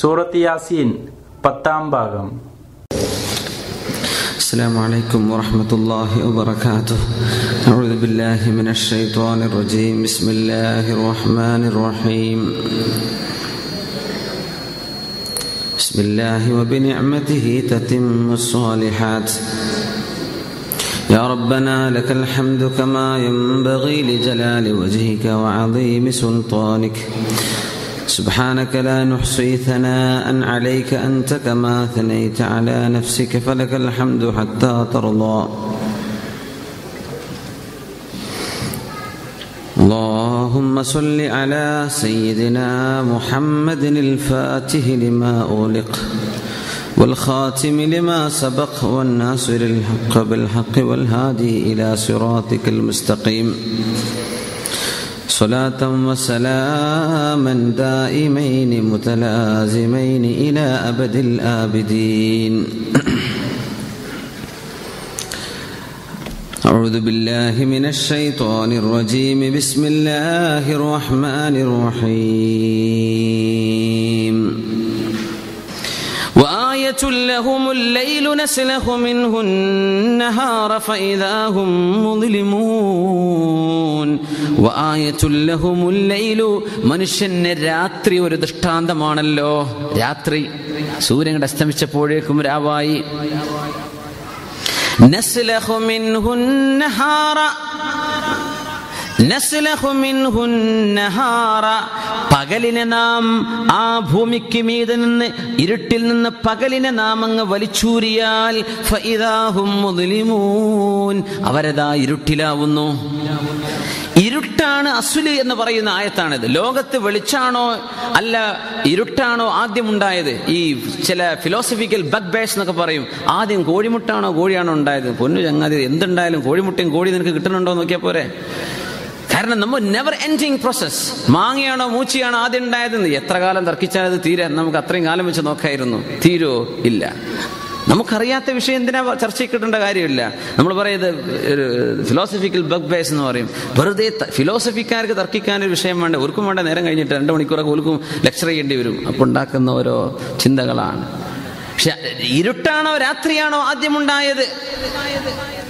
സൂറത്ത് യാസീൻ പത്താം ഭാഗം السلام عليكم ورحمة الله وبركاته أعوذ بالله من الشيطان الرجيم بسم الله الرحمن الرحيم بسم الله وبنعمته تتم الصالحات يا ربنا لك الحمد كما ينبغي لجلال وجهك وعظيم سلطانك سبحانك لا نحصي ثناء عليك أنت كما ثنيت على نفسك فلك الحمد حتى ترضى. اللهم صل على سيدنا محمد الفاتح لما أغلق والخاتم لما سبق والناصر الحق بالحق والهادي إلى صراطك المستقيم. صلاة وسلاما دائمين متلازمين إلى أبد الآبدين. أعوذ بالله من الشيطان الرجيم. بسم الله الرحمن الرحيم. وآية لهم الليل نسلخ منه النهار فإذا هم مظلمون وآية لهم الليل മനുഷ്യന് രാത്രി ഒരു ദൃഷ്ടാന്തമാണല്ലോ രാത്രി സൂര്യൻ അസ്തമിച്ചപ്പോഴേക്കും രാവായി നസ്ലഖു മിൻഹു النهار നസ്ലഖു മിൻഹു النهار പകലിനെ നാം ആ ഭൂമിക്ക് മീതെ നിന്ന് ഇരുട്ടിൽ നിന്ന് പകലിനെ നാം അങ്ങ് വലിച്ചൂരിയാൽ അവരതാ ഇരുട്ടിലാവുന്നു. ഇരുട്ടാണ് അസുലി എന്ന് പറയുന്ന ആയത്താണിത്. ലോകത്ത് വെളിച്ചാണോ അല്ല ഇരുട്ടാണോ ആദ്യം ഉണ്ടായത് ഈ ചില ഫിലോസഫിക്കൽ ബഗ് ബേസ് എന്നൊക്കെ പറയും. ആദ്യം കോഴിമുട്ടാണോ കോഴിയാണോ ഉണ്ടായത്? പൊന്നു ചങ്ങാതി എന്തുണ്ടായാലും കോഴിമുട്ടയും കോഴി നിനക്ക് കിട്ടുന്നുണ്ടോ നോക്കിയാൽ പോരെ. കാരണം നമ്മൾ നെവർ എൻഡിങ് പ്രോസസ് മാങ്ങയാണോ മൂച്ചയാണോ ആദ്യം ഉണ്ടായതെന്ന് എത്ര കാലം തർക്കിച്ചാൽ അത് തീരാൻ നമുക്ക് അത്രയും കാലം വെച്ച് നോക്കായിരുന്നു. തീരോ? ഇല്ല. നമുക്കറിയാത്ത വിഷയം എന്തിനാ ചർച്ചയ്ക്ക് കിട്ടേണ്ട കാര്യമില്ല. നമ്മൾ പറയുന്നത് ഒരു ഫിലോസഫിക്കൽ ബഗ് ബേസ് എന്ന് പറയും. വെറുതെ ഫിലോസഫിക്കാർക്ക് തർക്കിക്കാൻ ഒരു വിഷയം വേണ്ട. ഒരുക്കും വേണ്ട നേരം കഴിഞ്ഞിട്ട് രണ്ട് മണിക്കൂറൊക്കെ ഒരുക്കും ലെക്ചർ ചെയ്യേണ്ടി വരും. അപ്പോൾ ഉണ്ടാക്കുന്ന ഓരോ ചിന്തകളാണ്. പക്ഷെ ഇരുട്ടാണോ രാത്രിയാണോ ആദ്യമുണ്ടായത്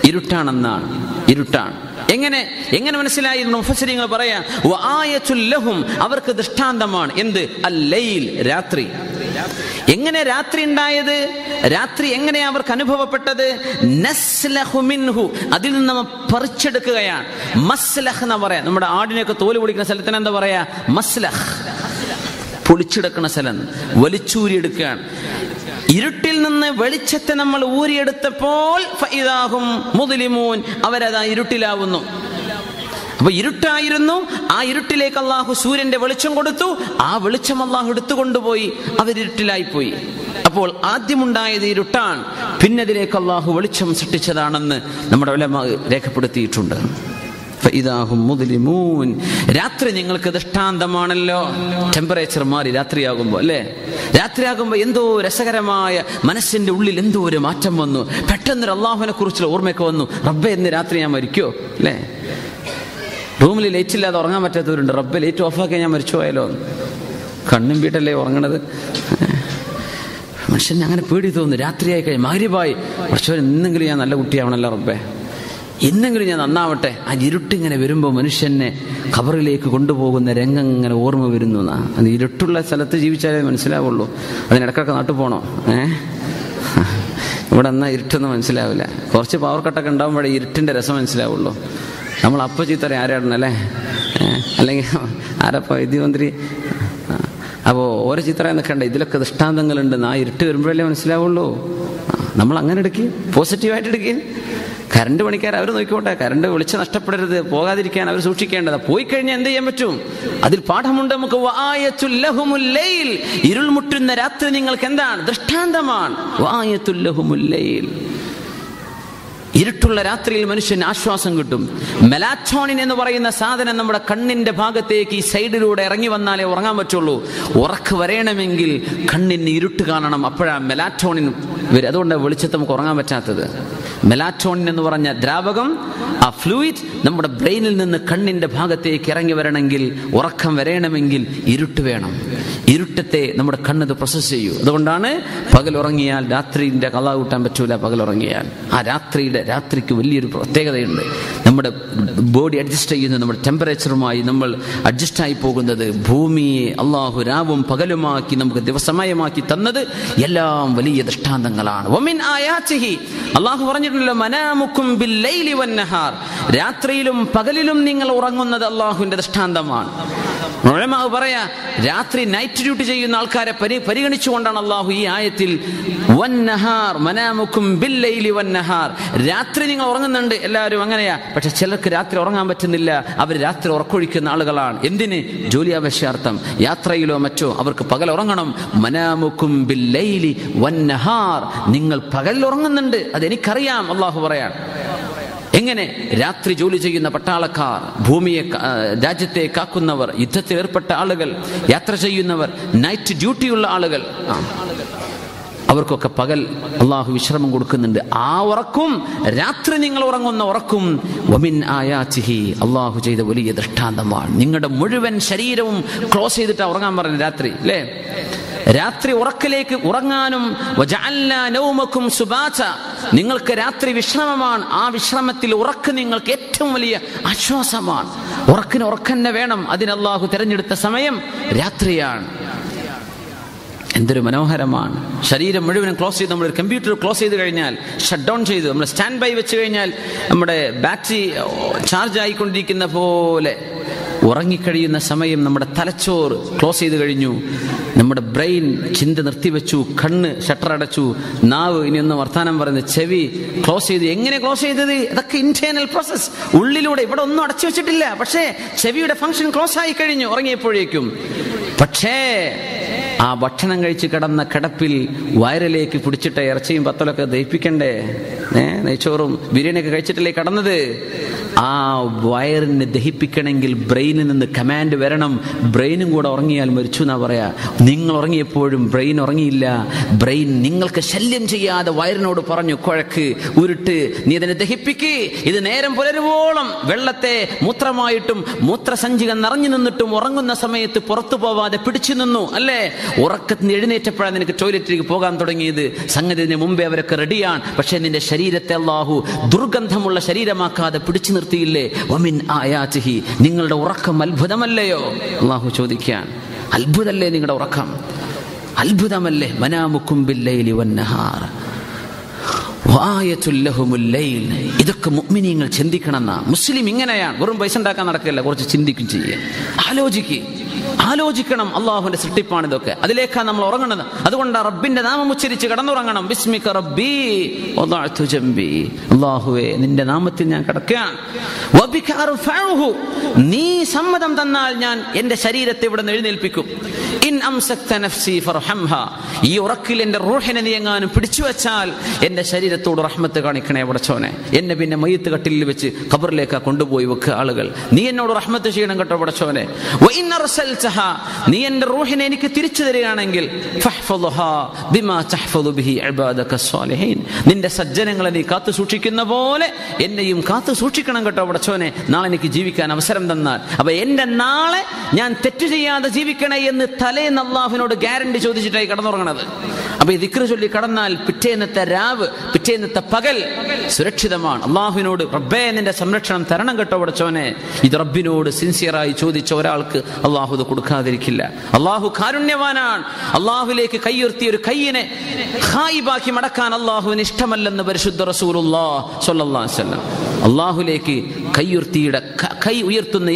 ഇരുട്ടാണെന്നാണ്. ഇരുട്ടാണ്. എങ്ങനെ? എങ്ങനെ മനസ്സിലായിരുന്നു? മുഫസരിങ്ങൾ പറയാ ലഹും അവർക്ക് ദൃഷ്ടാന്തമാണ്. എന്ത്? അല്ലയിൽ രാത്രി. എങ്ങനെ രാത്രി ഉണ്ടായത്? രാത്രി എങ്ങനെ അവർക്ക് അനുഭവപ്പെട്ടത്? മിൻഹു അതിൽ നിന്ന് നമ്മൾ പറിച്ചെടുക്കുകയാണ്. മസ്ലഹ് എന്ന് പറയാം. നമ്മുടെ ആടിനെയൊക്കെ തോൽ പിടിക്കുന്ന സ്ഥലത്തിന് എന്താ പറയാ? മസ്ലഹ്. പൊളിച്ചെടുക്കുന്ന സ്ഥലം വലിച്ചൂരിയെടുക്കുകയാണ്. ഇരുട്ടിൽ നിന്ന് വെളിച്ചത്തെ നമ്മൾ ഊരിയെടുത്തപ്പോൾ മുതലിമൂൻ അവരതാ ഇരുട്ടിലാവുന്നു. അപ്പൊ ഇരുട്ടായിരുന്നു ആ ഇരുട്ടിലേക്ക് അള്ളാഹു സൂര്യന്റെ വെളിച്ചം കൊടുത്തു ആ വെളിച്ചം അള്ളാഹു എടുത്തുകൊണ്ടുപോയി അവരിരുട്ടിലായിപ്പോയി അപ്പോൾ ആദ്യമുണ്ടായത് ഇരുട്ടാണ്. പിന്നതിലേക്ക് അള്ളാഹു വെളിച്ചം സൃഷ്ടിച്ചതാണെന്ന് നമ്മുടെ രേഖപ്പെടുത്തിയിട്ടുണ്ട്. രാത്രി നിങ്ങൾക്ക് ദൃഷ്ടാന്തമാണല്ലോ. ടെമ്പറേച്ചർ മാറി രാത്രിയാകുമ്പോൾ അല്ലേ? രാത്രിയാകുമ്പോൾ എന്തോ രസകരമായ മനസ്സിന്റെ ഉള്ളിൽ എന്തോ ഒരു മാറ്റം വന്നു. പെട്ടെന്നൊരു അള്ളാഹുവിനെ കുറിച്ചുള്ള ഓർമ്മയൊക്കെ വന്നു. റബ്ബെ എന്ന് രാത്രി ഞാൻ മരിക്കോ? അല്ലേ? റൂമിൽ ലൈറ്റ് ഇല്ലാതെ ഉറങ്ങാൻ പറ്റാത്തവരുണ്ട്. റബ്ബെ ലൈറ്റ് ഓഫാക്കി ഞാൻ മരിച്ചു പോയാലോ കണ്ണും വീട്ടല്ലേ ഉറങ്ങണത്? മനുഷ്യന് അങ്ങനെ പേടി തോന്നുന്നു. രാത്രിയായി കഴിഞ്ഞ് മാരിപായി പക്ഷേ എന്തെങ്കിലും ഞാൻ നല്ല കുട്ടിയാവണല്ലോ റബ്ബെ. എന്നെങ്കിലും ഞാൻ നന്നാവട്ടെ. ആ ഇരുട്ടിങ്ങനെ വരുമ്പോൾ മനുഷ്യനെ ഖബറിലേക്ക് കൊണ്ടുപോകുന്ന രംഗം ഇങ്ങനെ ഓർമ്മ വരുന്നു എന്നാ. അത് ഇരുട്ടുള്ള സ്ഥലത്ത് ജീവിച്ചാലേ മനസ്സിലാവുള്ളൂ. അതിനിടക്കൊക്കെ നാട്ടിൽ പോകണോ ഏ? ഇവിടെ എന്നാ ഇരുട്ടൊന്നും മനസ്സിലാവില്ല. കുറച്ച് പവർ കട്ടൊക്കെ ഉണ്ടാകുമ്പോഴേ ഇരുട്ടിന്റെ രസം മനസ്സിലാവുള്ളൂ. നമ്മൾ അപ്പ ചീത്തറ ആരാടണല്ലേ അല്ലെങ്കിൽ ആരപ്പ വൈദ്യമന്ത്രി? അപ്പോൾ ഓരോ ചിത്രം നിൽക്കണ്ട ഇതിലൊക്കെ ദൃഷ്ടാന്തങ്ങളുണ്ട്. ആ ഇരുട്ട് വരുമ്പോഴല്ലേ മനസ്സിലാവുള്ളൂ. നമ്മൾ അങ്ങനെ എടുക്കുക പോസിറ്റീവായിട്ട് എടുക്കുക കറണ്ട് പണിക്കാർ അവർ നോക്കിക്കോട്ടെ കറണ്ട് വിളിച്ച് നഷ്ടപ്പെടരുത് പോകാതിരിക്കാൻ അവർ സൂക്ഷിക്കേണ്ടത്. പോയി കഴിഞ്ഞാൽ എന്ത് ചെയ്യാൻ പറ്റും? അതിൽ പാഠമുണ്ട് നമുക്ക് ഇരുൾ മുട്ടുന്ന രാത്രി നിങ്ങൾക്ക് എന്താണ്? ദൃഷ്ടാന്തമാണ്. ഇരുട്ടുള്ള രാത്രിയിൽ മനുഷ്യന് ആശ്വാസം കിട്ടും. മെലാറ്റോണിൻ എന്ന് പറയുന്ന സാധനം നമ്മുടെ കണ്ണിന്റെ ഭാഗത്തേക്ക് ഈ സൈഡിലൂടെ ഇറങ്ങി വന്നാലേ ഉറങ്ങാൻ പറ്റുള്ളൂ. ഉറക്ക് വരണമെങ്കിൽ കണ്ണിന് ഇരുട്ട് കാണണം. അപ്പോഴാ മെലാറ്റോണിൻ വരും. അതുകൊണ്ട് വെളിച്ചത്ത് നമുക്ക് ഉറങ്ങാൻ പറ്റാത്തത്. മെലാറ്റോണിൻ എന്ന് പറഞ്ഞ ദ്രാവകം ആ ഫ്ലൂയിഡ് നമ്മുടെ ബ്രെയിനിൽ നിന്ന് കണ്ണിന്റെ ഭാഗത്തേക്ക് ഇറങ്ങി വരണമെങ്കിൽ ഉറക്കം വരണമെങ്കിൽ ഇരുട്ട് വേണം. ഇരുട്ടത്തെ നമ്മുടെ കണ്ണത് പ്രോസസ് ചെയ്യൂ. അതുകൊണ്ടാണ് പകലുറങ്ങിയാൽ രാത്രിന്റെ കഥ കൂട്ടാൻ പറ്റൂല പകലുറങ്ങിയാൽ ആ രാത്രിയുടെ രാത്രിക്ക് വലിയൊരു പ്രത്യേകതയുണ്ട്. നമ്മുടെ ബോഡി അഡ്ജസ്റ്റ് ചെയ്യുന്നത് നമ്മുടെ ടെമ്പറേച്ചറുമായി നമ്മൾ അഡ്ജസ്റ്റ് ആയി പോകുന്നത് ഭൂമിയെ അള്ളാഹു രാവും പകലുമാക്കി നമുക്ക് ദിവസമയമാക്കി തന്നത് എല്ലാം വലിയ ദൃഷ്ടാന്തങ്ങളാണ്. അള്ളാഹു പറഞ്ഞിട്ടുണ്ടല്ലോ മനാമുക്കും രാത്രിയിലും പകലിലും നിങ്ങൾ ഉറങ്ങുന്നത് അള്ളാഹുവിന്റെ ദൃഷ്ടാന്തമാണ്. ഉലമാവ് പറയാ രാത്രി നൈറ്റ് ഡ്യൂട്ടി ചെയ്യുന്ന ആൾക്കാരെ പരി പരിഗണിച്ചുകൊണ്ടാണ് അള്ളാഹു ഈ ആയത്തിൽ വൻ നഹാർ മനാമുക്കും ബില്ലൈലി നഹാർ രാത്രി നിങ്ങൾ ഉറങ്ങുന്നുണ്ട് എല്ലാവരും അങ്ങനെയാ. പക്ഷെ ചിലർക്ക് രാത്രി ഉറങ്ങാൻ പറ്റുന്നില്ല അവർ രാത്രി ഉറക്കൊഴിക്കുന്ന ആളുകളാണ്. എന്തിന്? ജോലി ആവശ്യാർത്ഥം. യാത്രയിലോ മറ്റോ അവർക്ക് പകൽ ഉറങ്ങണം. മനാമുക്കും ബില്ലൈലി നഹാർ നിങ്ങൾ പകൽ ഉറങ്ങുന്നുണ്ട് അതെനിക്കറിയാം അള്ളാഹു പറയാൻ. എങ്ങനെ രാത്രി ജോലി ചെയ്യുന്ന പട്ടാളക്കാർ ഭൂമിയെ രാജ്യത്തെ കാക്കുന്നവർ യുദ്ധത്തിൽ ഏർപ്പെട്ട ആളുകൾ യാത്ര ചെയ്യുന്നവർ നൈറ്റ് ഡ്യൂട്ടിയുള്ള ആളുകൾ. അവർക്കൊക്കെ പകൽ അള്ളാഹു വിശ്രമം കൊടുക്കുന്നുണ്ട്. ആ ഉറക്കും രാത്രി നിങ്ങൾ ഉറങ്ങുന്ന ഉറക്കും. വമിൻ ആയാച്ചിഹി അള്ളാഹു ചെയ്ത വലിയ ദൃഷ്ടാന്തമാണ്. നിങ്ങളുടെ മുഴുവൻ ശരീരവും ക്ലോസ് ചെയ്തിട്ട് ഉറങ്ങാൻ പറഞ്ഞു രാത്രി അല്ലേ? രാത്രി ഉറക്കിലേക്ക് ഉറങ്ങാനും നിങ്ങൾക്ക് രാത്രി വിശ്രമമാണ്. ആ വിശ്രമത്തിൽ ഉറക്ക് നിങ്ങൾക്ക് ഏറ്റവും വലിയ ആശ്വാസമാണ്. ഉറക്കിന് ഉറക്കന്നെ വേണം. അതിന് തിരഞ്ഞെടുത്ത സമയം രാത്രിയാണ്. എന്തൊരു മനോഹരമാണ്. ശരീരം മുഴുവനും ക്ലോസ് ചെയ്ത് നമ്മൾ കമ്പ്യൂട്ടർ ക്ലോസ് ചെയ്ത് കഴിഞ്ഞാൽ ഷട്ട് ഡൗൺ ചെയ്ത് നമ്മൾ സ്റ്റാൻഡ് ബൈ വെച്ച് കഴിഞ്ഞാൽ നമ്മുടെ ബാറ്ററി ചാർജ് ആയിക്കൊണ്ടിരിക്കുന്ന പോലെ ഉറങ്ങിക്കഴിയുന്ന സമയം നമ്മുടെ തലച്ചോറ് ക്ലോസ് ചെയ്ത് കഴിഞ്ഞു. നമ്മുടെ ബ്രെയിൻ ചിന്ത നിർത്തിവെച്ചു. കണ്ണ് ഷട്ടർ അടച്ചു. നാവ് ഇനിയൊന്ന് വർത്താനം പറയുന്ന. ചെവി ക്ലോസ് ചെയ്ത്. എങ്ങനെ ക്ലോസ് ചെയ്തത്? ഇതൊക്കെ ഇന്റേണൽ പ്രോസസ് ഉള്ളിലൂടെ. ഇവിടെ ഒന്നും അടച്ചു വെച്ചിട്ടില്ല. പക്ഷേ ചെവിയുടെ ഫംഗ്ഷൻ ക്ലോസ് ആയി കഴിഞ്ഞു. ഉറങ്ങിയപ്പോഴേക്കും. പക്ഷേ ആ ഭക്ഷണം കഴിച്ച് കിടന്ന കിടപ്പിൽ വയറിലേക്ക് പിടിച്ചിട്ട ഇറച്ചിയും പത്തലൊക്കെ ദഹിപ്പിക്കണ്ടേ? ഏ നെയ്ച്ചോറും ബിരിയാണിയൊക്കെ കഴിച്ചിട്ടല്ലേ കടന്നത്? ആ വയറിനെ ദഹിപ്പിക്കണമെങ്കിൽ ബ്രെയിനിൽ നിന്ന് കമാൻഡ് വരണം. ബ്രെയിനും കൂടെ ഉറങ്ങിയാൽ മരിച്ചു എന്നാ പറയാ. നിങ്ങൾ ഉറങ്ങിയപ്പോഴും ബ്രെയിൻ ഉറങ്ങിയില്ല. ബ്രെയിൻ നിങ്ങൾക്ക് ശല്യം ചെയ്യാതെ വയറിനോട് പറഞ്ഞു കുഴക്ക് ഉരുട്ട് നീ അതിനെ ദഹിപ്പിക്ക്. ഇത് നേരം പുലരുവോളം വെള്ളത്തെ മൂത്രമായിട്ടും മൂത്രസഞ്ചിക നിറഞ്ഞു നിന്നിട്ടും ഉറങ്ങുന്ന സമയത്ത് പുറത്തു പോവാതെ പിടിച്ചു നിന്നു അല്ലേ? ഉറക്കത്തിന് എഴുന്നേറ്റപ്പോഴാണ് നിനക്ക് ടോയ്ലറ്റിലേക്ക് പോകാൻ തുടങ്ങിയത്. സംഗതി ഇതിന് മുമ്പേ അവരൊക്കെ റെഡിയാണ് പക്ഷേ നിന്റെ ശരീരത്തെ അള്ളാഹു ദുർഗന്ധമുള്ള ശരീരമാക്കാതെ പിടിച്ചു നിർത്തിയില്ലേ? വമിൻ ആയാചിഹി നിങ്ങളുടെ ഉറക്കം അത്ഭുതമല്ലയോ? അള്ളാഹു ചോദിക്കാൻ അത്ഭുതമല്ലേ നിങ്ങളുടെ ഉറക്കം? അത്ഭുതമല്ലേ? മനാമുക്കും ബില്ലൈലി വന്നഹാർ. ഇതൊക്കെ ലഹുമുൽ ചിന്തിക്കണം എന്നാ മുസ്ലിം ഇങ്ങനെയാണ്. വെറും പൈസ ഉണ്ടാക്കാൻ നടക്കില്ല. കുറച്ച് ചിന്തിക്കും ചെയ്യുക ആലോചിക്കുക ആലോചിക്കണം അള്ളാഹുവിന്റെ സൃഷ്ടിപ്പാണ് ഇതൊക്കെ. അതിലേക്കാണ് നമ്മൾ ഉറങ്ങുന്നത് അതുകൊണ്ട് റബ്ബിന്റെ നാമം ഉച്ചരിച്ച് കടന്നുറങ്ങണം. ബിസ്മിക റബ്ബി അള്ളാഹുവേ നിന്റെ നാമത്തിൽ ഞാൻ കിടക്കുകയാണ്. നീ സമ്മതം തന്നാൽ ഞാൻ എന്റെ ശരീരത്തെ ഇവിടെ നിന്ന് എഴുന്നേൽപ്പിക്കും ഈ ഉറക്കിൽ എന്റെ റൂഹിനെ നീ എങ്ങാനും പിടിച്ചു വെച്ചാൽ എന്റെ ശരീരത്തോട് റഹ്മത്ത് കാണിക്കണേ പടച്ചോനെ എന്നെ പിന്നെ മയ്യത്ത് കട്ടിലിൽ വെച്ച് ഖബറിലേക്ക് കൊണ്ടുപോയി വെക്കുക ആളുകൾ. നീ എന്നോട് റഹ്മത്ത് ചെയ്യണം കേട്ടോ പടച്ചോനെ വ നീ എന്റെ റൂഹിനെ എനിക്ക് തിരിച്ചു തരികയാണെങ്കിൽ നിന്റെ സജ്ജനങ്ങളെ നീ കാത്തു സൂക്ഷിക്കുന്ന പോലെ എന്നെയും കാത്തു സൂക്ഷിക്കണം കേട്ടോ പടച്ചോനെ നാളെ എനിക്ക് ജീവിക്കാൻ അവസരം തന്നാൽ. അപ്പൊ എന്റെ നാളെ ഞാൻ തെറ്റു ചെയ്യാതെ ജീവിക്കണേ എന്ന് തലേന്ന് അള്ളാഹുവിനോട് ഗ്യാരണ്ടി ചോദിച്ചിട്ടായി കടന്നുറങ്ങണത്. അപ്പൊ ഈ ദിക്ര ചൊല്ലി കടന്നാൽ പിറ്റേന്നത്തെ രാവ് പിറ്റേന്നത്തെ പകൽ സുരക്ഷിതമാണ്. അള്ളാഹുവിനോട് റബ്ബേ നിന്റെ സംരക്ഷണം തരണം കേട്ടോ പടച്ചോനെ ഇത് റബ്ബിനോട് സിൻസിയറായി ചോദിച്ച ഒരാൾക്ക് അള്ളാഹു കൊടുക്കാതിരിക്കില്ല. അള്ളാഹു കാരുണ്യവാനാണ്. അള്ളാഹുലേക്ക് കൈയുർത്തിയ ഒരു കയ്യിനെ ഹായിബാക്കി മടക്കാൻ അള്ളാഹുവിന് ഇഷ്ടമല്ലെന്ന് പരിശുദ്ധ വസല്ലം. അള്ളാഹുലേക്ക് കൈയുർത്തിയുടെ ക- ഉയർത്തുന്ന.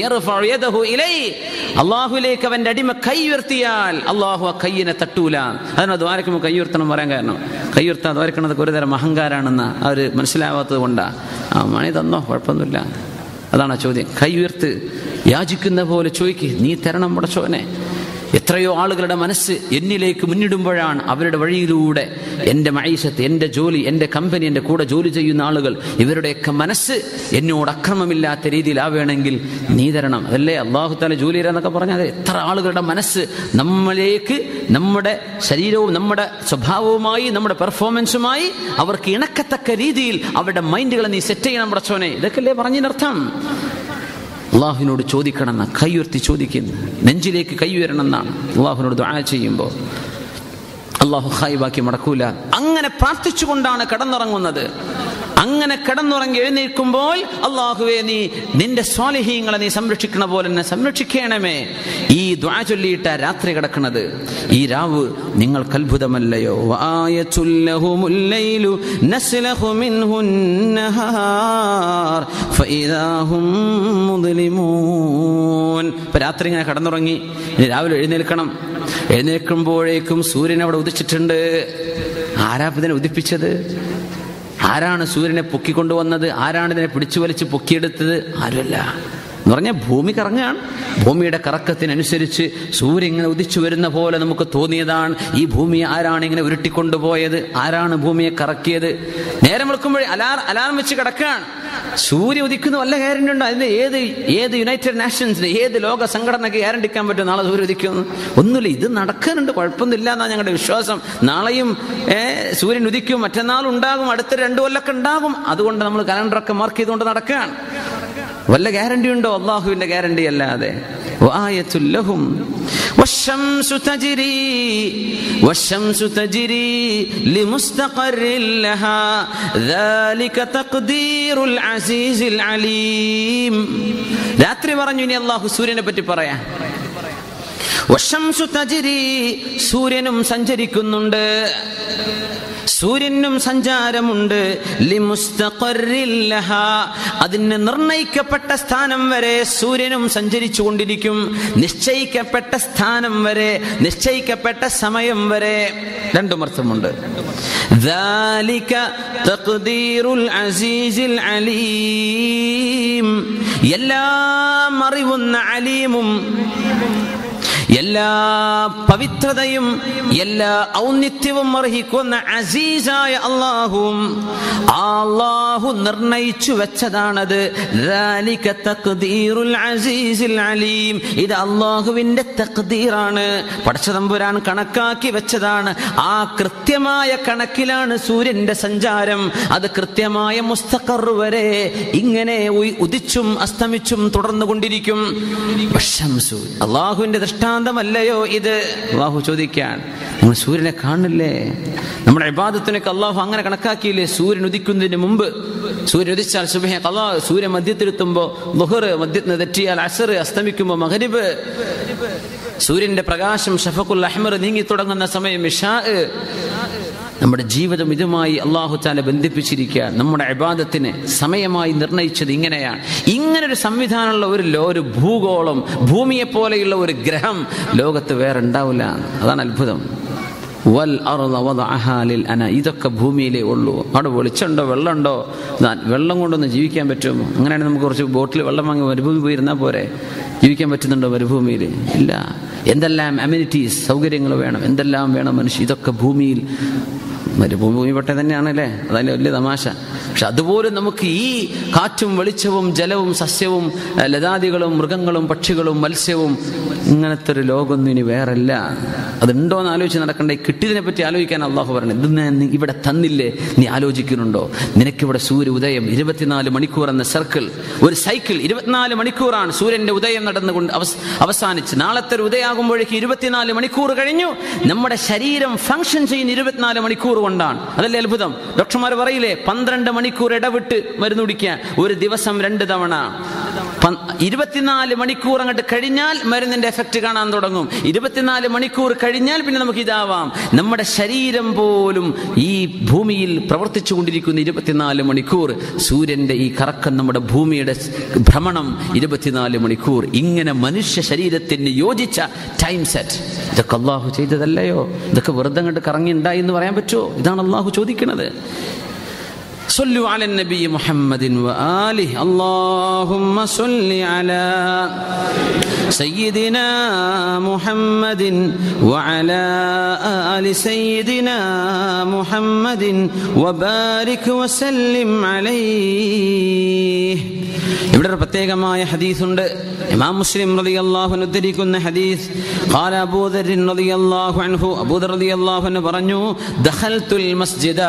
അള്ളാഹുലേക്ക് അവന്റെ അടിമ കൈ ഉയർത്തിയാൽ അള്ളാഹു ആ കയ്യിനെ തട്ടൂല. അതിനാ ദ്വാരക്കുമ്പോൾ കൈ ഉയർത്തണം പറയാൻ കാരണം. കൈ ഉയർത്താൻ ദ്വാരക്കണതൊക്കെ ഒരു തരം അഹങ്കാരാണെന്ന് അവർ മനസ്സിലാവാത്തത് കൊണ്ടാ. ആ മണി തന്നോ? കുഴപ്പമൊന്നുമില്ല. അതാണ് ചോദ്യം. കൈ ഉയർത്ത് യാചിക്കുന്ന പോലെ ചോദിക്ക്. നീ തരണം പടച്ചോനെ എത്രയോ ആളുകളുടെ മനസ്സ് എന്നിലേക്ക് മുന്നിടുമ്പോഴാണ് അവരുടെ വഴിയിലൂടെ എന്റെ മൈസത്ത് എന്റെ ജോലി എന്റെ കമ്പനി എന്റെ കൂടെ ജോലി ചെയ്യുന്ന ആളുകൾ ഇവരുടെയൊക്കെ മനസ്സ് എന്നോട് അക്രമമില്ലാത്ത രീതിയിലാവേണമെങ്കിൽ നീ തരണം. അതല്ലേ? അള്ളാഹു താല ജോലി തരാന്നൊക്കെ പറഞ്ഞാൽ എത്ര ആളുകളുടെ മനസ്സ് നമ്മളിലേക്ക് നമ്മുടെ ശരീരവും നമ്മുടെ സ്വഭാവവുമായി നമ്മുടെ പെർഫോമൻസുമായി അവർക്ക് ഇണക്കത്തക്ക രീതിയിൽ അവരുടെ മൈൻഡുകളെ നീ സെറ്റ് ചെയ്യണം പടച്ചോനെ ഇതൊക്കെയല്ലേ പറഞ്ഞതിനർത്ഥം? അള്ളാഹുവിനോട് ചോദിക്കണം എന്നാ കൈ ഉയർത്തി ചോദിക്കുന്നു. നെഞ്ചിലേക്ക് കൈ ഉയരണം എന്നാണ് അള്ളാഹുവിനോട് ദുആ ചെയ്യുമ്പോൾ. അള്ളാഹു ഹായ് ബാക്കി മടക്കൂല. അങ്ങനെ പ്രാർത്ഥിച്ചുകൊണ്ടാണ് കടന്നുറങ്ങുന്നത്. അങ്ങനെ കിടന്നുറങ്ങി എഴുന്നേൽക്കുമ്പോൾ അള്ളാഹുവെ നീ നിന്റെ സ്വാലിഹീങ്ങളെ നീ സംരക്ഷിക്കണ പോലെ എന്നെ സംരക്ഷിക്കണമേ. ഈ ദ്വാ ചൊല്ലിയിട്ട രാത്രി കിടക്കുന്നത് ഈ രാവ് നിങ്ങൾക്ക് അത്ഭുതമല്ലയോ? രാത്രി ഇങ്ങനെ കടന്നുറങ്ങി. ഇനി രാവിലെ എഴുന്നേൽക്കണം. എഴുന്നേൽക്കുമ്പോഴേക്കും സൂര്യൻ അവിടെ ഉദിച്ചിട്ടുണ്ട്. ആരാപ്പതിനെ ഉദിപ്പിച്ചത്? ആരാണ് സൂര്യനെ പൊക്കിക്കൊണ്ടുവന്നത്? ആരാണ് ഇതിനെ പിടിച്ചു വലിച്ച് പൊക്കിയെടുത്തത്? ആരുമല്ല. എന്ന് പറഞ്ഞാൽ ഭൂമി കറങ്ങുകയാണ് ഭൂമിയുടെ കറക്കത്തിനനുസരിച്ച് സൂര്യൻ ഇങ്ങനെ ഉദിച്ചു വരുന്ന പോലെ നമുക്ക് തോന്നിയതാണ്. ഈ ഭൂമി ആരാണ് ഇങ്ങനെ ഉരുട്ടിക്കൊണ്ടുപോയത്? ആരാണ് ഭൂമിയെ കറക്കിയത്? നേരം വെളുക്കുമ്പോഴേ അലാർ അലാറം വെച്ച് കിടക്കുകയാണ്. സൂര്യ ഉദിക്കുന്ന വല്ല ഗ്യാരണ്ടി ഉണ്ടോ? അതിന് ഏത് ഏത് യുണൈറ്റഡ് നാഷൻസിന് ഏത് ലോക സംഘടനയ്ക്ക് ഗ്യാരണ്ടിക്കാൻ പറ്റും? നാളെ സൂര്യ ഉദിക്കുമെന്ന്. ഒന്നുമില്ല. ഇത് നടക്കുന്നുണ്ട്. കുഴപ്പമൊന്നുമില്ല എന്നാണ് ഞങ്ങളുടെ വിശ്വാസം. നാളെയും സൂര്യൻ ഉദിക്കും. മറ്റന്നാളും ഉണ്ടാകും അടുത്ത രണ്ടു കൊല്ലൊക്കെ ഉണ്ടാകും. അതുകൊണ്ട് നമ്മൾ കലണ്ടറൊക്കെ മാർക്ക് ചെയ്തുകൊണ്ട് നടക്കുകയാണ്. വല്ല ഗ്യാരണ്ടി ഉണ്ടോ? അള്ളാഹുവിന്റെ ഗ്യാരണ്ടി അല്ലാതെ. രാത്രി പറഞ്ഞു ഇനി അള്ളാഹു സൂര്യനെ പറ്റി പറയാ. സൂര്യനും സഞ്ചരിക്കുന്നുണ്ട്. സൂര്യനും സഞ്ചാരമുണ്ട്. അതിന് നിർണയിക്കപ്പെട്ട സ്ഥാനം വരെ സൂര്യനും സഞ്ചരിച്ചു കൊണ്ടിരിക്കും. നിശ്ചയിക്കപ്പെട്ട സ്ഥാനം വരെ നിശ്ചയിക്കപ്പെട്ട സമയം വരെ. രണ്ടു അർത്ഥമുണ്ട് എല്ലാം അറിവുന്ന അലീമും എല്ലാ പവിത്രതയും എല്ലാ ഔന്നിത്യവും അർഹിക്കുന്ന അസീസായ അള്ളാഹും അള്ളാഹു നിർണയിച്ചു വെച്ചതാണത്. അലീം. ഇത് അള്ളാഹുവിന്റെ തക്തീറാണ് പടച്ചതമ്പുരാൻ കണക്കാക്കി വെച്ചതാണ്. ആ കൃത്യമായ കണക്കിലാണ് സൂര്യന്റെ സഞ്ചാരം. അത് കൃത്യമായ മുസ്തഖർ വരെ ഇങ്ങനെ ഉദിച്ചും അസ്തമിച്ചും തുടർന്നുകൊണ്ടിരിക്കും. അള്ളാഹുവിന്റെ ദൃഷ്ടാന്തം ദൃഷ്ടാന്തമല്ലയോ ഇത്? അള്ളാഹു ചോദിക്കാൻ നമ്മൾ സൂര്യനെ കാണില്ലേ നമ്മുടെ അബാദത്തിനൊക്കെ അള്ളാഹു അങ്ങനെ കണക്കാക്കിയില്ലേ? സൂര്യൻ ഉദിക്കുന്നതിന് മുമ്പ് സൂര്യൻ ഉദിച്ചാൽ സുബഹ സൂര്യ സൂര്യൻ മദ്യത്തിലെത്തുമ്പോൾ ലുഹർ മധ്യത്തിന് തെറ്റിയാൽ അസർ അസ്തമിക്കുമ്പോൾ മഹരിബ് സൂര്യന്റെ പ്രകാശം ഷഫക്കുൽ അഹ്മർ നീങ്ങി തുടങ്ങുന്ന സമയം ഇഷാ. നമ്മുടെ ജീവിതം ഇതുമായി അള്ളാഹു താല ബന്ധിപ്പിച്ചിരിക്കുക. നമ്മുടെ അബാദത്തിന് സമയമായി നിർണയിച്ചത് ഇങ്ങനെയാണ്. ഇങ്ങനൊരു സംവിധാനമുള്ള ഒരു ഒരു ഭൂഗോളം ഭൂമിയെ പോലെയുള്ള ഒരു ഗ്രഹം ലോകത്ത് വേറെ ഉണ്ടാവില്ല അതാണ് അത്ഭുതം. വൽ അന. ഇതൊക്കെ ഭൂമിയിലേ ഉള്ളൂ. അവിടെ വെളിച്ചമുണ്ടോ വെള്ളമുണ്ടോ വെള്ളം കൊണ്ടൊന്ന് ജീവിക്കാൻ പറ്റുമോ? അങ്ങനെയാണെങ്കിൽ നമുക്ക് കുറച്ച് ബോട്ടിൽ വെള്ളം വാങ്ങി മരുഭൂമി പോയിരുന്നാൽ പോരെ? ജീവിക്കാൻ പറ്റുന്നുണ്ടോ മരുഭൂമിയിൽ ഇല്ല. എന്തെല്ലാം അമ്യൂണിറ്റീസ് സൗകര്യങ്ങൾ വേണം? എന്തെല്ലാം വേണം മനുഷ്യ? ഇതൊക്കെ ഭൂമിയിൽ മരുഭൂമി പെട്ട തന്നെയാണല്ലേ? അതല്ലേ വലിയ തമാശ. പക്ഷെ അതുപോലെ നമുക്ക് ഈ കാറ്റും വെളിച്ചവും ജലവും സസ്യവും ലതാദികളും മൃഗങ്ങളും പക്ഷികളും മത്സ്യവും ഇങ്ങനത്തെ ഒരു ലോകമൊന്നും ഇനി വേറല്ല. അതുണ്ടോ എന്ന് ആലോചിച്ച് നടക്കണ്ടേ. കിട്ടിയതിനെ പറ്റി ആലോചിക്കാൻ അള്ളാഹു പറഞ്ഞു. ഇത് ഇവിടെ തന്നില്ലേ? നീ ആലോചിക്കുന്നുണ്ടോ? നിനക്കിവിടെ സൂര്യ ഉദയം ഇരുപത്തിനാല് മണിക്കൂർ എന്ന സർക്കിൾ. ഒരു സൈക്കിൾ ഇരുപത്തിനാല് മണിക്കൂറാണ് സൂര്യന്റെ ഉദയം നടന്നുകൊണ്ട് അവസ്- അവസാനിച്ച്. നാളത്തെ ഒരു ഉദയാകുമ്പോഴേക്ക് ഇരുപത്തിനാല് മണിക്കൂർ കഴിഞ്ഞു. നമ്മുടെ ശരീരം ഫങ്ഷൻ ചെയ്യുന്ന ഇരുപത്തിനാല് മണിക്കൂർ കൊണ്ടാണ്. അതല്ലേ അത്ഭുതം? ഡോക്ടർമാർ പറയില്ലേ പന്ത്രണ്ട് മണിക്കൂർ ഇടവിട്ട് മരുന്ന് കുടിക്കുക ഒരു ദിവസം രണ്ട് തവണ. ഇരുപത്തിനാല് മണിക്കൂർ അങ്ങോട്ട് കഴിഞ്ഞാൽ മരുന്നിന്റെ എഫക്റ്റ് കാണാൻ തുടങ്ങും. ഇരുപത്തിനാല് മണിക്കൂർ കഴിഞ്ഞാൽ പിന്നെ നമുക്ക് ഇതാവാം. നമ്മുടെ ശരീരം പോലും ഈ ഭൂമിയിൽ പ്രവർത്തിച്ചു കൊണ്ടിരിക്കുന്ന ഇരുപത്തിനാല് മണിക്കൂർ സൂര്യന്റെ ഈ കറക്കം നമ്മുടെ ഭൂമിയുടെ ഭ്രമണം ഇരുപത്തിനാല് മണിക്കൂർ. ഇങ്ങനെ മനുഷ്യ ശരീരത്തിന് യോജിച്ച ടൈം സെറ്റ്. ഇതൊക്കെ അള്ളാഹു ചെയ്തതല്ലയോ? ഇതൊക്കെ വെറുതെ അങ്ങോട്ട് കറങ്ങി ഉണ്ടായി എന്ന് പറയാൻ പറ്റുമോ? ഇതാണ് അള്ളാഹു ചോദിക്കുന്നത് صلوا على النبي محمد وآله. اللهم صل على سيدنا محمد وعلى آل سيدنا محمد وبارك وسلم عليه. ഇവിടെ ഒരു പ്രത്യേകമായ ഹദീസുണ്ട് ഇമാം മുസ്ലിം റളിയല്ലാഹു അൻഹു ഉദ്ധരിക്കുന്ന ഹദീസ് ഖാല അബൂ ദർർ റളിയല്ലാഹു അൻഹു അബൂ ദർ റളിയല്ലാഹു അൻഹു പറഞ്ഞു ദഖൽതുൽ മസ്ജിദ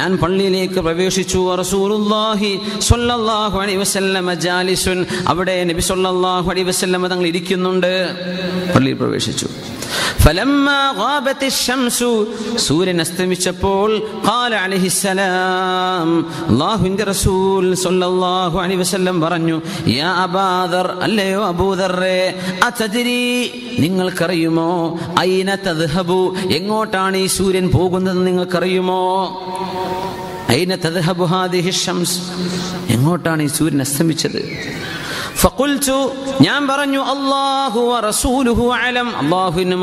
ഞാൻ പള്ളിയിലേക്ക് പ്രവേശിച്ചു റസൂലുള്ളാഹി സ്വല്ലല്ലാഹു അലൈഹി വസല്ലമ ജാലിസുൻ അവിടെ നബി സ്വല്ലല്ലാഹു അലൈഹി വസല്ലമ തങ്ങൾ ഇരിക്കുന്നുണ്ട് പള്ളിയിൽ പ്രവേശിച്ചു فلما غابت الشمس സൂര്യൻ അസ്തമിച്ചപ്പോൾ قال عليه السلام അല്ലാഹുവിന്റെ റസൂൽ സ്വല്ലല്ലാഹു അലൈഹി വസല്ലം പറഞ്ഞു യാ അബാദർ അല്ലയോ അബൂദറേ അതദ്രി നിങ്ങൾക്കറിയുമോ? ഐന തദ്ഹബു? എങ്ങോട്ടാണ് ഈ സൂര്യൻ പോകുന്നത് നിങ്ങൾക്കറിയുമോ? ഐന തദ്ഹബു ഹാദിഹി എങ്ങോട്ടാണ് ഈ സൂര്യൻ അസ്തമിച്ചത്? ഞാൻ പറഞ്ഞു അല്ലാഹു റസൂലുഹു അലം.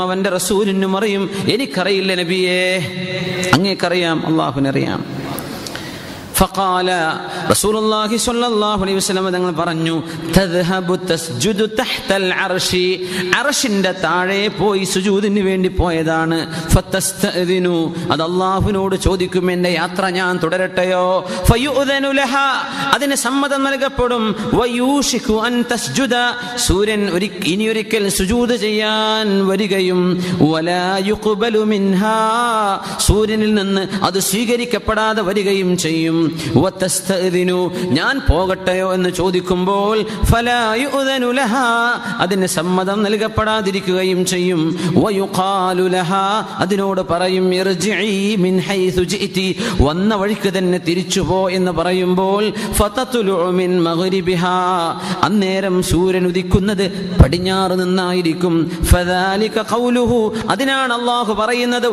അവന്റെ റസൂലിനും അറിയും. എനിക്കറിയില്ല നബിയേ. അങ്ങേക്കറിയാം അല്ലാഹുവിനറിയാം. ഫഖാല റസൂലുള്ളാഹി സ്വല്ലല്ലാഹു അലൈഹി വസല്ലം തങ്ങൾ പറഞ്ഞു തദ്ഹബു തസ്ജുദു തഹ്തൽ അർശി അർശിന്റെ താഴെ പോയി സുജൂദിന് വേണ്ടി പോയതാണ്. ഫതസ്തഅദിനു അത് അല്ലാഹുവിനോട് ചോദിക്കും എന്റെ യാത്ര ഞാൻ തുടരട്ടെയോ? ഫയുഅദനു ലഹ അതിന് സമ്മതം നൽകപ്പെടും വയൂഷിഖു അൻ തസ്ജുദ സൂര്യൻ ഇനി ഒരിക്കൽ സുജൂദ് ചെയ്യാൻ വരികയും വലാ യുഖബലു മിൻഹാ സൂര്യനിൽ നിന്ന് അത് സ്വീകരിക്കപ്പെടാതെ വരികയും ചെയ്യും. ഞാൻ പോകട്ടെയോ എന്ന് ചോദിക്കുമ്പോൾ അതിന് സമ്മതം നൽകപ്പെടാതിരിക്കുകയും ചെയ്യും. അതിനോട് പറയും വന്ന വഴിക്ക് തന്നെ തിരിച്ചുപോ എന്ന് പറയുമ്പോൾ അന്നേരം സൂര്യൻ ഉദിക്കുന്നത് പടിഞ്ഞാറ് നിന്നായിരിക്കും. അതിനാണ് അള്ളാഹു പറയുന്നത്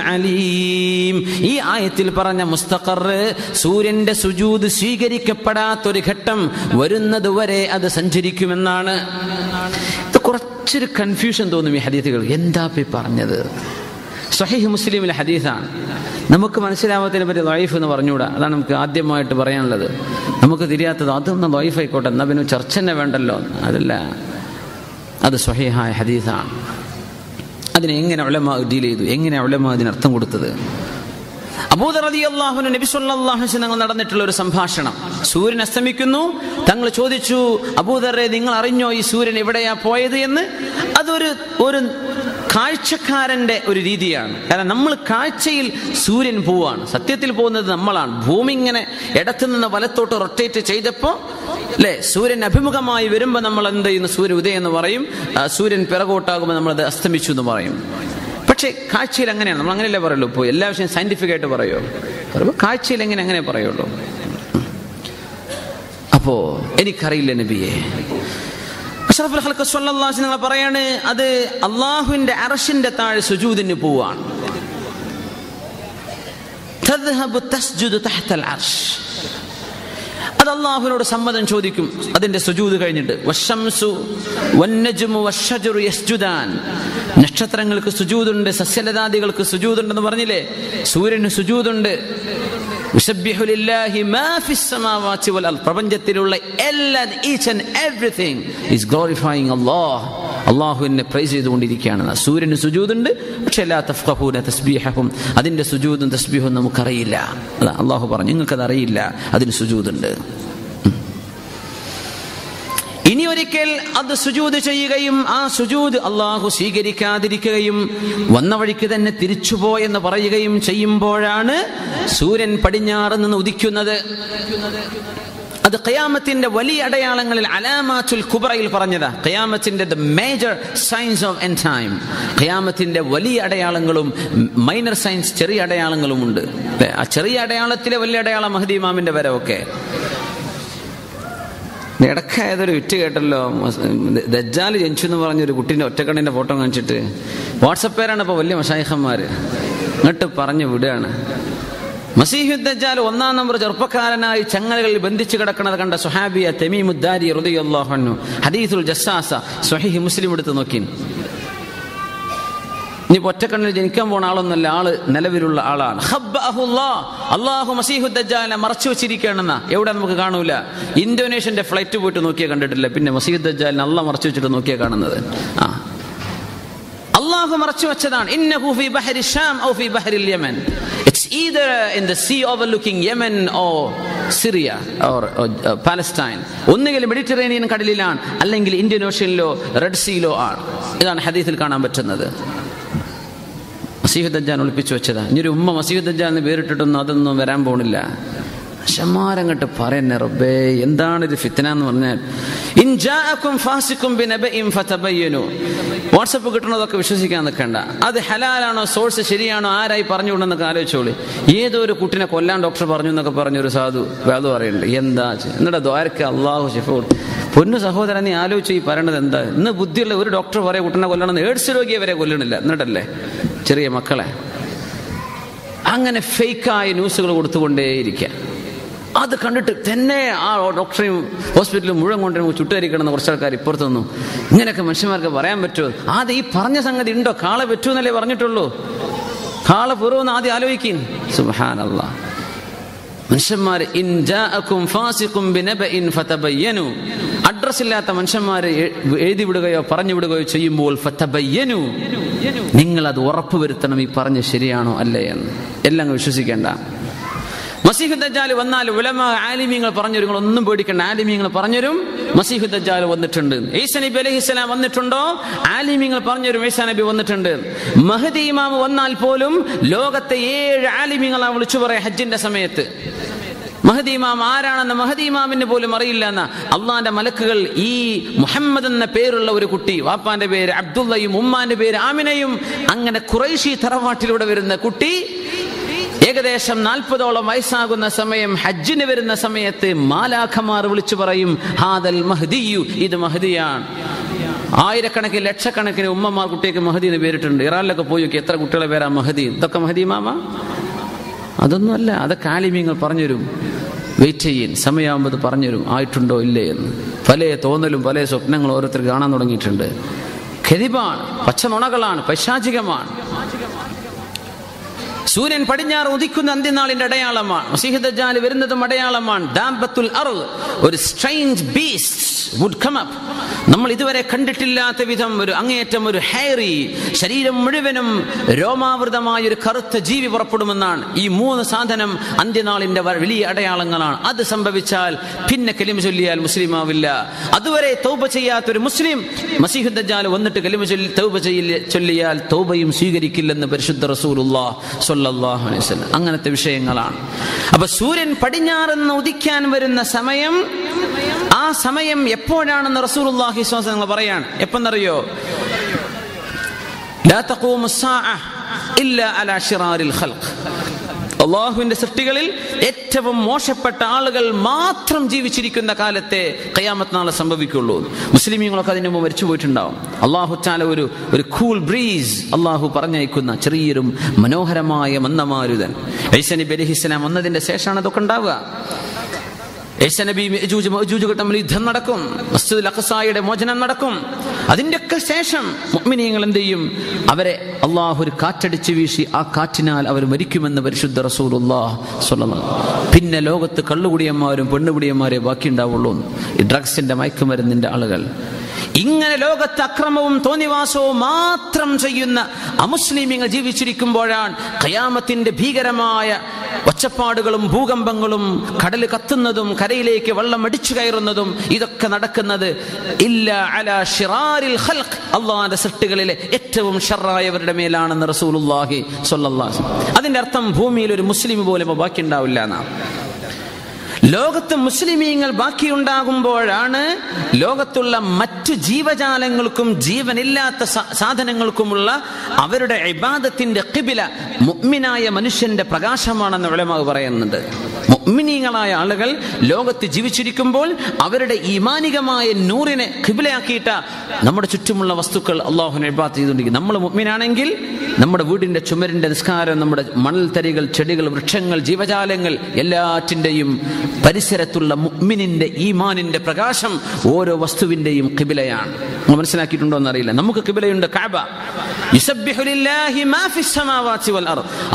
അലീം. ഈ ആയത്തിൽ പറഞ്ഞ മുസ്തഖർ സൂര്യന്റെ സുജൂദ് സ്വീകരിക്കപ്പെടാത്തൊരു ഘട്ടം വരുന്നതുവരെ അത് സഞ്ചരിക്കുമെന്നാണ്. ഇത് കുറച്ചൊരു കൺഫ്യൂഷൻ തോന്നും ഈ ഹദീസുകൾ. എന്താ പി പറഞ്ഞത്? സഹീഹ് മുസ്ലിമിലെ ഹദീസാണ്. നമുക്ക് മനസ്സിലാവാത്തതിനെ പറ്റി ലൈഫ് എന്ന് പറഞ്ഞുകൂടാ. അതാണ് നമുക്ക് ആദ്യമായിട്ട് പറയാനുള്ളത്. നമുക്ക് തിരിയാത്തത് അതൊന്ന് ലൈഫ് ആയിക്കോട്ടെ എന്നാ പിന്നെ ചർച്ച തന്നെ വേണ്ടല്ലോ. അതല്ല. അത് സ്വഹീഹായ ഹദീസാണ്. അതിനെ എങ്ങനെ ഉലമ ഡീൽ ചെയ്തു? എങ്ങനെ ഉലമ അതിന് അർത്ഥം കൊടുത്തത്? അബൂദർ അലി അള്ളാഹുന് നബി ഞങ്ങൾ നടന്നിട്ടുള്ള ഒരു സംഭാഷണം. സൂര്യൻ അസ്തമിക്കുന്നു. തങ്ങൾ ചോദിച്ചു അബൂദറെ നിങ്ങൾ അറിഞ്ഞോ ഈ സൂര്യൻ എവിടെയാ പോയത് എന്ന്? അതൊരു ഒരു കാഴ്ചക്കാരന്റെ ഒരു രീതിയാണ്. കാരണം നമ്മൾ കാഴ്ചയിൽ സൂര്യൻ പോവാണ്. സത്യത്തിൽ പോകുന്നത് നമ്മളാണ്. ഭൂമി ഇങ്ങനെ ഇടത്തു നിന്ന് വലത്തോട്ട് റൊട്ടേറ്റ് ചെയ്തപ്പോൾ അല്ലെ സൂര്യൻ അഭിമുഖമായി വരുമ്പോൾ നമ്മൾ എന്ത് ചെയ്യുന്നു? സൂര്യ ഉദയം എന്ന് പറയും. സൂര്യൻ പിറകോട്ടാകുമ്പോൾ നമ്മൾ അത് അസ്തമിച്ചു എന്ന് പറയും. കാഴ്ച കാഴ്ചയിൽ അങ്ങനെയാണ്. നമ്മൾ അങ്ങനെയല്ലേ പറയുള്ളൂ? ഇപ്പോൾ എല്ലാ വിഷയം സയന്റിഫിക് ആയിട്ട് പറയുമോ പറയുമ്പോൾ കാഴ്ചയിൽ എങ്ങനെ അങ്ങനെ പറയുള്ളൂ? അപ്പോ എനിക്കറിയില്ല നബിയെ. അഷറഫുൽ ഹൽക്ക് സ്വല്ലാസ് നിങ്ങൾ പറയാണ് അത് അള്ളാഹുവിന്റെ അറഷിന്റെ താഴെ സുജൂദിന് പോവാണ്. തദ്ഹബു തസ്ജുദു തഹ്തൽ അർഷ്. അത് അള്ളാഹുവിനോട് സമ്മതം ചോദിക്കും. അതിന്റെ സുജൂത് കഴിഞ്ഞിട്ട്. വശംസു യസ്ജുദാൻ. നക്ഷത്രങ്ങൾക്ക് സുജൂതുണ്ട് സസ്യലതാദികൾക്ക് സുജൂതുണ്ടെന്ന് പറഞ്ഞില്ലേ? സൂര്യന് സുജൂതുണ്ട്. പ്രപഞ്ചത്തിലുള്ള എല്ലാ each and everything is glorifying Allah അള്ളാഹുവിനെ പ്രൈസ് ചെയ്തുകൊണ്ടിരിക്കുകയാണ്. സൂര്യന് സുജൂതുണ്ട് പക്ഷെ എല്ലാ തഫ്ഖഹൂന തസ്ബീഹഹും. അതിന്റെ സുജൂതും തസ്ബീഹും നമുക്കറിയില്ല. അതാ അള്ളാഹു പറഞ്ഞു നിങ്ങൾക്കത് അറിയില്ല അതിന് സുജൂതുണ്ട്. ഇനി ഒരിക്കൽ അത് സുജൂത് ചെയ്യുകയും ആ സുജൂത് അള്ളാഹു സ്വീകരിക്കാതിരിക്കുകയും വന്ന വഴിക്ക് തന്നെ തിരിച്ചുപോ എന്ന് പറയുകയും ചെയ്യുമ്പോഴാണ് സൂര്യൻ പടിഞ്ഞാറ് നിന്ന് ഉദിക്കുന്നത്. അത് ഖയാമത്തിന്റെ വലിയ അടയാളങ്ങളിൽ അലാമാത്തുൽ കുബറയിൽ പറഞ്ഞതാ. ഖയാമത്തിന്റെ the major signs of end time ഖയാമത്തിന്റെ വലിയ അടയാളങ്ങളും മൈനർ സയൻസ് ചെറിയ അടയാളങ്ങളും ഉണ്ട് ആ ചെറിയ അടയാളത്തിലെ വലിയ അടയാളം മഹദി ഇമാമിന്റെ വരവൊക്കെ. ഇടയ്ക്ക് ഏതൊരു വിറ്റ് കേട്ടല്ലോ. ദജ്ജാൽ ജനിച്ചു എന്ന് പറഞ്ഞൊരു കുട്ടീന്റെ ഒറ്റക്കണ്ണിന്റെ ഫോട്ടോ കാണിച്ചിട്ട്. വാട്സപ്പ് പേരാണ് ഇപ്പോൾ വലിയ മഷായിഹന്മാർ എന്നിട്ട് പറഞ്ഞു വിടുകയാണ് മസീഹുദ്ജാൽ ഒന്നാം നമ്പർ ചെറുപ്പക്കാരനായി ചങ്ങലകളിൽ ബന്ധിച്ചു കിടക്കുന്നത് കണ്ട സുഹാബിയ തെമീമുദ്ദാരി ഹൃദയ ഹദീസുൽ ജസ്സാസ സ്വഹീഹ് മുസ്ലിം എടുത്ത് നോക്കി. ഇനി ഒറ്റക്കണ്ണിൽ ജനിക്കാൻ പോണ ആളൊന്നല്ല ആൾ നിലവിലുള്ള ആളാണ്. അള്ളാഹു മസീഹു ദജ്ജാലിനെ മറച്ചു വെച്ചിരിക്കണെന്ന എവിടെ നമുക്ക് കാണൂല. ഇന്തോനേഷ്യന്റെ ഫ്ലൈറ്റ് പോയിട്ട് നോക്കിയാൽ കണ്ടിട്ടില്ല. പിന്നെ മസീഹ് ദജ്ജാലിനെ അള്ളാഹ് മറച്ചു വെച്ചിട്ട് നോക്കിയാൽ കാണുന്നത്. ആ. അള്ളാഹു മറച്ചു വെച്ചതാണ്. ഓ സിറിയ ഓർ പാലസ്റ്റൈൻ ഒന്നുകിൽ മെഡിറ്ററേനിയൻ കടലിലാണ്. അല്ലെങ്കിൽ ഇന്ത്യൻ ഓഷ്യനിലോ റെഡ് സീലോ ആണ്. ഇതാണ് ഹദീസിൽ കാണാൻ പറ്റുന്നത്. മസീഹ് ദജ്ജാൻ ഒളിപ്പിച്ചു വെച്ചതാ. ഇനി ഒരു ഉമ്മ മസീഹ് ദജ്ജാൻ എന്ന് പേരിട്ടിട്ടൊന്നും അതൊന്നും വരാൻ പോണില്ല. ശമാരങ്ങട്ട് പറയുന്നേ റബ്ബേ എന്താണ് ഇത് ഫിത്തന എന്ന് പറഞ്ഞാൽ വാട്സപ്പ് കിട്ടുന്നതൊക്കെ വിശ്വസിക്കാൻ നിൽക്കണ്ട. അത് ഹലാലാണോ സോഴ്സ് ശരിയാണോ ആരായി പറഞ്ഞു കൊണ്ടെന്നൊക്കെ ആലോചിച്ചോളി. ഏതോ ഒരു കുട്ടിനെ കൊല്ലാൻ ഡോക്ടർ പറഞ്ഞു എന്നൊക്കെ പറഞ്ഞൊരു സാധു വേദ പറയുന്നുണ്ട്. എന്താ എന്നിട്ട് ദ്വാരക്ക് അള്ളാഹു ഷിഫ പൊന്നു സഹോദരൻ നീ ആലോചിച്ച് ഈ പറയണത് എന്താ? ഇന്ന് ബുദ്ധിയുള്ള ഒരു ഡോക്ടർ പറയാ കുട്ടിനെ കൊല്ലണമെന്ന് ഏഡ്സ് രോഗിയെ വരെ കൊല്ലണില്ല. എന്നിട്ടല്ലേ? ചെറിയ മക്കളെ. അങ്ങനെ ഫേക്കായ ന്യൂസുകൾ കൊടുത്തുകൊണ്ടേയിരിക്കുക അത് കണ്ടിട്ട് തന്നെ ആ ഡോക്ടറെയും ഹോസ്പിറ്റലും മുഴുവൻ കൊണ്ടുവരുമ്പോൾ ചുട്ടുകരിക്കണമെന്ന് കുറച്ച് ആൾക്കാർ ഇപ്പുറത്ത് നിന്നു. ഇങ്ങനെയൊക്കെ മനുഷ്യന്മാർക്ക് പറയാൻ പറ്റുമോ? ആദ്യം ഈ പറഞ്ഞ സംഗതി ഉണ്ടോ? കാളെ പറ്റൂന്നല്ലേ പറഞ്ഞിട്ടുള്ളൂ. കാളെ പൂർവം ആദ്യം ആലോചിക്കും. സുബാനല്ല മനുഷ്യന്മാർ അഡ്രസ് ഇല്ലാത്ത മനുഷ്യന്മാർ എഴുതി വിടുകയോ പറഞ്ഞു വിടുകയോ ചെയ്യുമ്പോൾ നിങ്ങൾ അത് ഉറപ്പുവരുത്തണം ഈ പറഞ്ഞ് ശരിയാണോ അല്ലേ എന്ന്. എല്ലാം വിശ്വസിക്കേണ്ട. മസീഹു ദജ്ജാൽ വന്നാൽ ഉലമ ആലിമീങ്ങൾ പറഞ്ഞുതരും. ഒന്നും പേടിക്കണ്ട. ആലിമീങ്ങൾ പറഞ്ഞുതരും. മസീഹ് ദജ്ജാൽ വന്നിട്ടുണ്ട്. ഈസ നബി അലൈഹിസ്സലാം വന്നിട്ടുണ്ടോ? ആലിമീങ്ങൾ പറഞ്ഞുതരും. ഈസാ നബി വന്നിട്ടുണ്ട്. മഹദി ഇമാം വന്നാൽ പോലും ലോകത്തെ ഏഴ് ആലിമീങ്ങളാണ് വിളിച്ചു പറയാം ഹജ്ജിന്റെ സമയത്ത്. മഹദി ഇമാം ആരാണെന്ന് മഹദി ഇമാമിന് പോലും അറിയില്ല എന്ന അള്ളാന്റെ മലക്കുകൾ ഈ മുഹമ്മദ് എന്ന പേരുള്ള ഒരു കുട്ടി വാപ്പാന്റെ പേര് അബ്ദുള്ളയും ഉമ്മാന്റെ പേര് ആമിനയും അങ്ങനെ കുറേശി തറവാട്ടിലൂടെ വരുന്ന കുട്ടി ഏകദേശം നാൽപ്പതോളം വയസ്സാകുന്ന സമയം ഹജ്ജിന് വരുന്ന സമയത്ത് മാലാഖമാർ വിളിച്ചു പറയും ഹാദൽ മഹദിയു ഇത് മഹദിയാണ്. ആയിരക്കണക്കിന് ലക്ഷക്കണക്കിന് ഉമ്മമാർ കുട്ടിക്ക് മഹദി എന്ന് പേരിട്ടുണ്ട്. ഇറാനിലൊക്കെ പോയി നോക്കി എത്ര കുട്ടികളെ പേരാ മഹദി ഇതൊക്കെ മഹദി മാമ അതൊന്നുമല്ല അതൊക്കെ ആലിമ്യങ്ങൾ പറഞ്ഞുതരും. വെയിറ്റ് ചെയ്യൻ സമയമാകുമ്പോൾ പറഞ്ഞുതരും. ആയിട്ടുണ്ടോ ഇല്ലേ എന്ന്. പല തോന്നലും പല സ്വപ്നങ്ങളും ഓരോരുത്തർ കാണാൻ തുടങ്ങിയിട്ടുണ്ട്. ഖതിബാണ് പച്ച നുണകളാണ്. പൈശാചികമാണ്. സൂര്യൻ പടിഞ്ഞാറ് ഉദിക്കുന്ന അന്ത്യനാളിന്റെ അടയാളമാണ്. മസീഹ് ദജ്ജാൽ വരുന്നതും അടയാളമാണ്. ദാമ്പത്തുൽ അറു ഒരു strange beast would come up നമ്മൾ ഇതുവരെ കണ്ടിട്ടില്ലാത്ത വിധം ഒരു അങ്ങേയറ്റം ഒരു ഹെയറി ശരീരം മുഴുവനും രോമാവൃതമായ ഒരു കറുത്ത ജീവി പുറപ്പെടുമെന്നാണ് ഈ മൂന്ന് സാധനം അന്ത്യനാളിന്റെ വലിയ അടയാളങ്ങളാണ്. അത് സംഭവിച്ചാൽ പിന്നെ കലിമ ചൊല്ലിയാൽ മുസ്ലിം ആവില്ല അതുവരെ തൗബ ചെയ്യാത്ത ഒരു മുസ്ലിം മസീഹ് ദജ്ജാൽ വന്നിട്ട് കലിമ ചൊല്ലി തൗബ ചെയ്യില്ല- ചൊല്ലിയാൽ തൗബയും സ്വീകരിക്കില്ലെന്ന് പരിശുദ്ധ റസൂലുള്ളാഹ് സ്വല്ലല്ലാഹു അലൈഹി വസല്ലം അങ്ങനത്തെ വിഷയങ്ങളാണ് അപ്പൊ സൂര്യൻ പടിഞ്ഞാറെന്ന് ഉദിക്കാൻ വരുന്ന സമയം ആ സമയം എപ്പോഴാണെന്ന് റസൂലുള്ളാഹി സ്വല്ലല്ലാഹു അലൈഹി വസല്ലം പറയാണ് എപ്പെന്നറിയോ ലാ തഖൂമു الساعة ഇല്ല അലാ ശിറാരിൽ ഖൽഖ് അള്ളാഹുവിന്റെ സൃഷ്ടികളിൽ ഏറ്റവും മോശപ്പെട്ട ആളുകൾ മാത്രം ജീവിച്ചിരിക്കുന്ന കാലത്തെ കയ്യാമത്ത് നാളെ സംഭവിക്കുള്ളൂ. മുസ്ലിമീങ്ങളൊക്കെ അതിന് മുമ്പ് മരിച്ചു പോയിട്ടുണ്ടാവും. അള്ളാഹു ചാല ഒരു ഒരു കൂൾ ബ്രീസ് അള്ളാഹു പറഞ്ഞയക്കുന്ന ചെറിയൊരു മനോഹരമായ മന്ദമാരുതൻ. ഐസനബി അലഹിസ്ലാം വന്നതിന്റെ ശേഷമാണ് അതൊക്കെ ഉണ്ടാവുക. തമ്മിൽ യുദ്ധം നടക്കും. മസ്ജിദ് അഖസായുടെ മോചനം നടക്കും. അതിന്റെയൊക്കെ ശേഷം മുഅ്മിനീങ്ങൾ എന്ത് ചെയ്യും? അവരെ അള്ളാഹു ഒരു കാറ്റടിച്ച് വീശി ആ കാറ്റിനാൽ അവർ മരിക്കുമെന്ന് പരിശുദ്ധ വസല്ലം. പിന്നെ ലോകത്ത് കള്ളുകുടിയന്മാരും പെണ്ണുകുടിയന്മാരെ ബാക്കി ഉണ്ടാവുള്ളൂ ഈ ഡ്രഗ്സിന്റെ മയക്കുമരുന്നിന്റെ ആളുകൾ. ഇങ്ങനെ ലോകത്ത് അക്രമവും തോന്നിവാസവും മാത്രം ചെയ്യുന്ന അമുസ്ലിമിങ്ങൾ ജീവിച്ചിരിക്കുമ്പോഴാണ് ഖയാമത്തിന്റെ ഭീകരമായ ഒച്ചപ്പാടുകളും ഭൂകമ്പങ്ങളും കടൽ കത്തുന്നതും കരയിലേക്ക് വെള്ളം അടിച്ചു കയറുന്നതും ഇതൊക്കെ നടക്കുന്നത് ഇല്ല അല ഷിറാരിൽ ഖൽഖ് അള്ളാഹിന്റെ സൃഷ്ടികളിലെ ഏറ്റവും ഷറായവരുടെ മേലാണെന്ന് വസല്ലം. അതിന്റെ അർത്ഥം ഭൂമിയിൽ ഒരു മുസ്ലിം പോലും ബാക്കി ഉണ്ടാവില്ല എന്നാണ് ലോകത്ത് മുസ്ലിമീങ്ങൾ ബാക്കിയുണ്ടാകുമ്പോഴാണ് ലോകത്തുള്ള മറ്റു ജീവജാലങ്ങൾക്കും ജീവനില്ലാത്ത സാധനങ്ങൾക്കുമുള്ള അവരുടെ ഇബാദത്തിന്റെ കിബില മുഗ്മിനായ മനുഷ്യന്റെ പ്രകാശമാണെന്ന് വിളമാവ് പറയുന്നുണ്ട്. മുഗ്മിനീങ്ങളായ ആളുകൾ ലോകത്ത് ജീവിച്ചിരിക്കുമ്പോൾ അവരുടെ ഈമാനികമായ നൂറിനെ കിബിലയാക്കിയിട്ട നമ്മുടെ ചുറ്റുമുള്ള വസ്തുക്കൾ അള്ളാഹുനെ ഇബാദത്ത് ചെയ്തുകൊണ്ടിരിക്കും നമ്മൾ മുഅ്മിനാണെങ്കിൽ നമ്മുടെ വീടിന്റെ ചുമരിന്റെ നിസ്കാരം നമ്മുടെ മണൽത്തരികൾ ചെടികൾ വൃക്ഷങ്ങൾ ജീവജാലങ്ങൾ എല്ലാറ്റിന്റെയും പരിസരത്തുള്ള മുഅ്മിനിന്റെ ഈമാനിന്റെ പ്രകാശം ഓരോ വസ്തുവിന്റെയും കിബിലയാണ് മനസ്സിലാക്കിയിട്ടുണ്ടോ മനസ്സിലാക്കിയിട്ടുണ്ടോ എന്നറിയില്ല. നമുക്ക് കിബിലയുണ്ട് കാബ.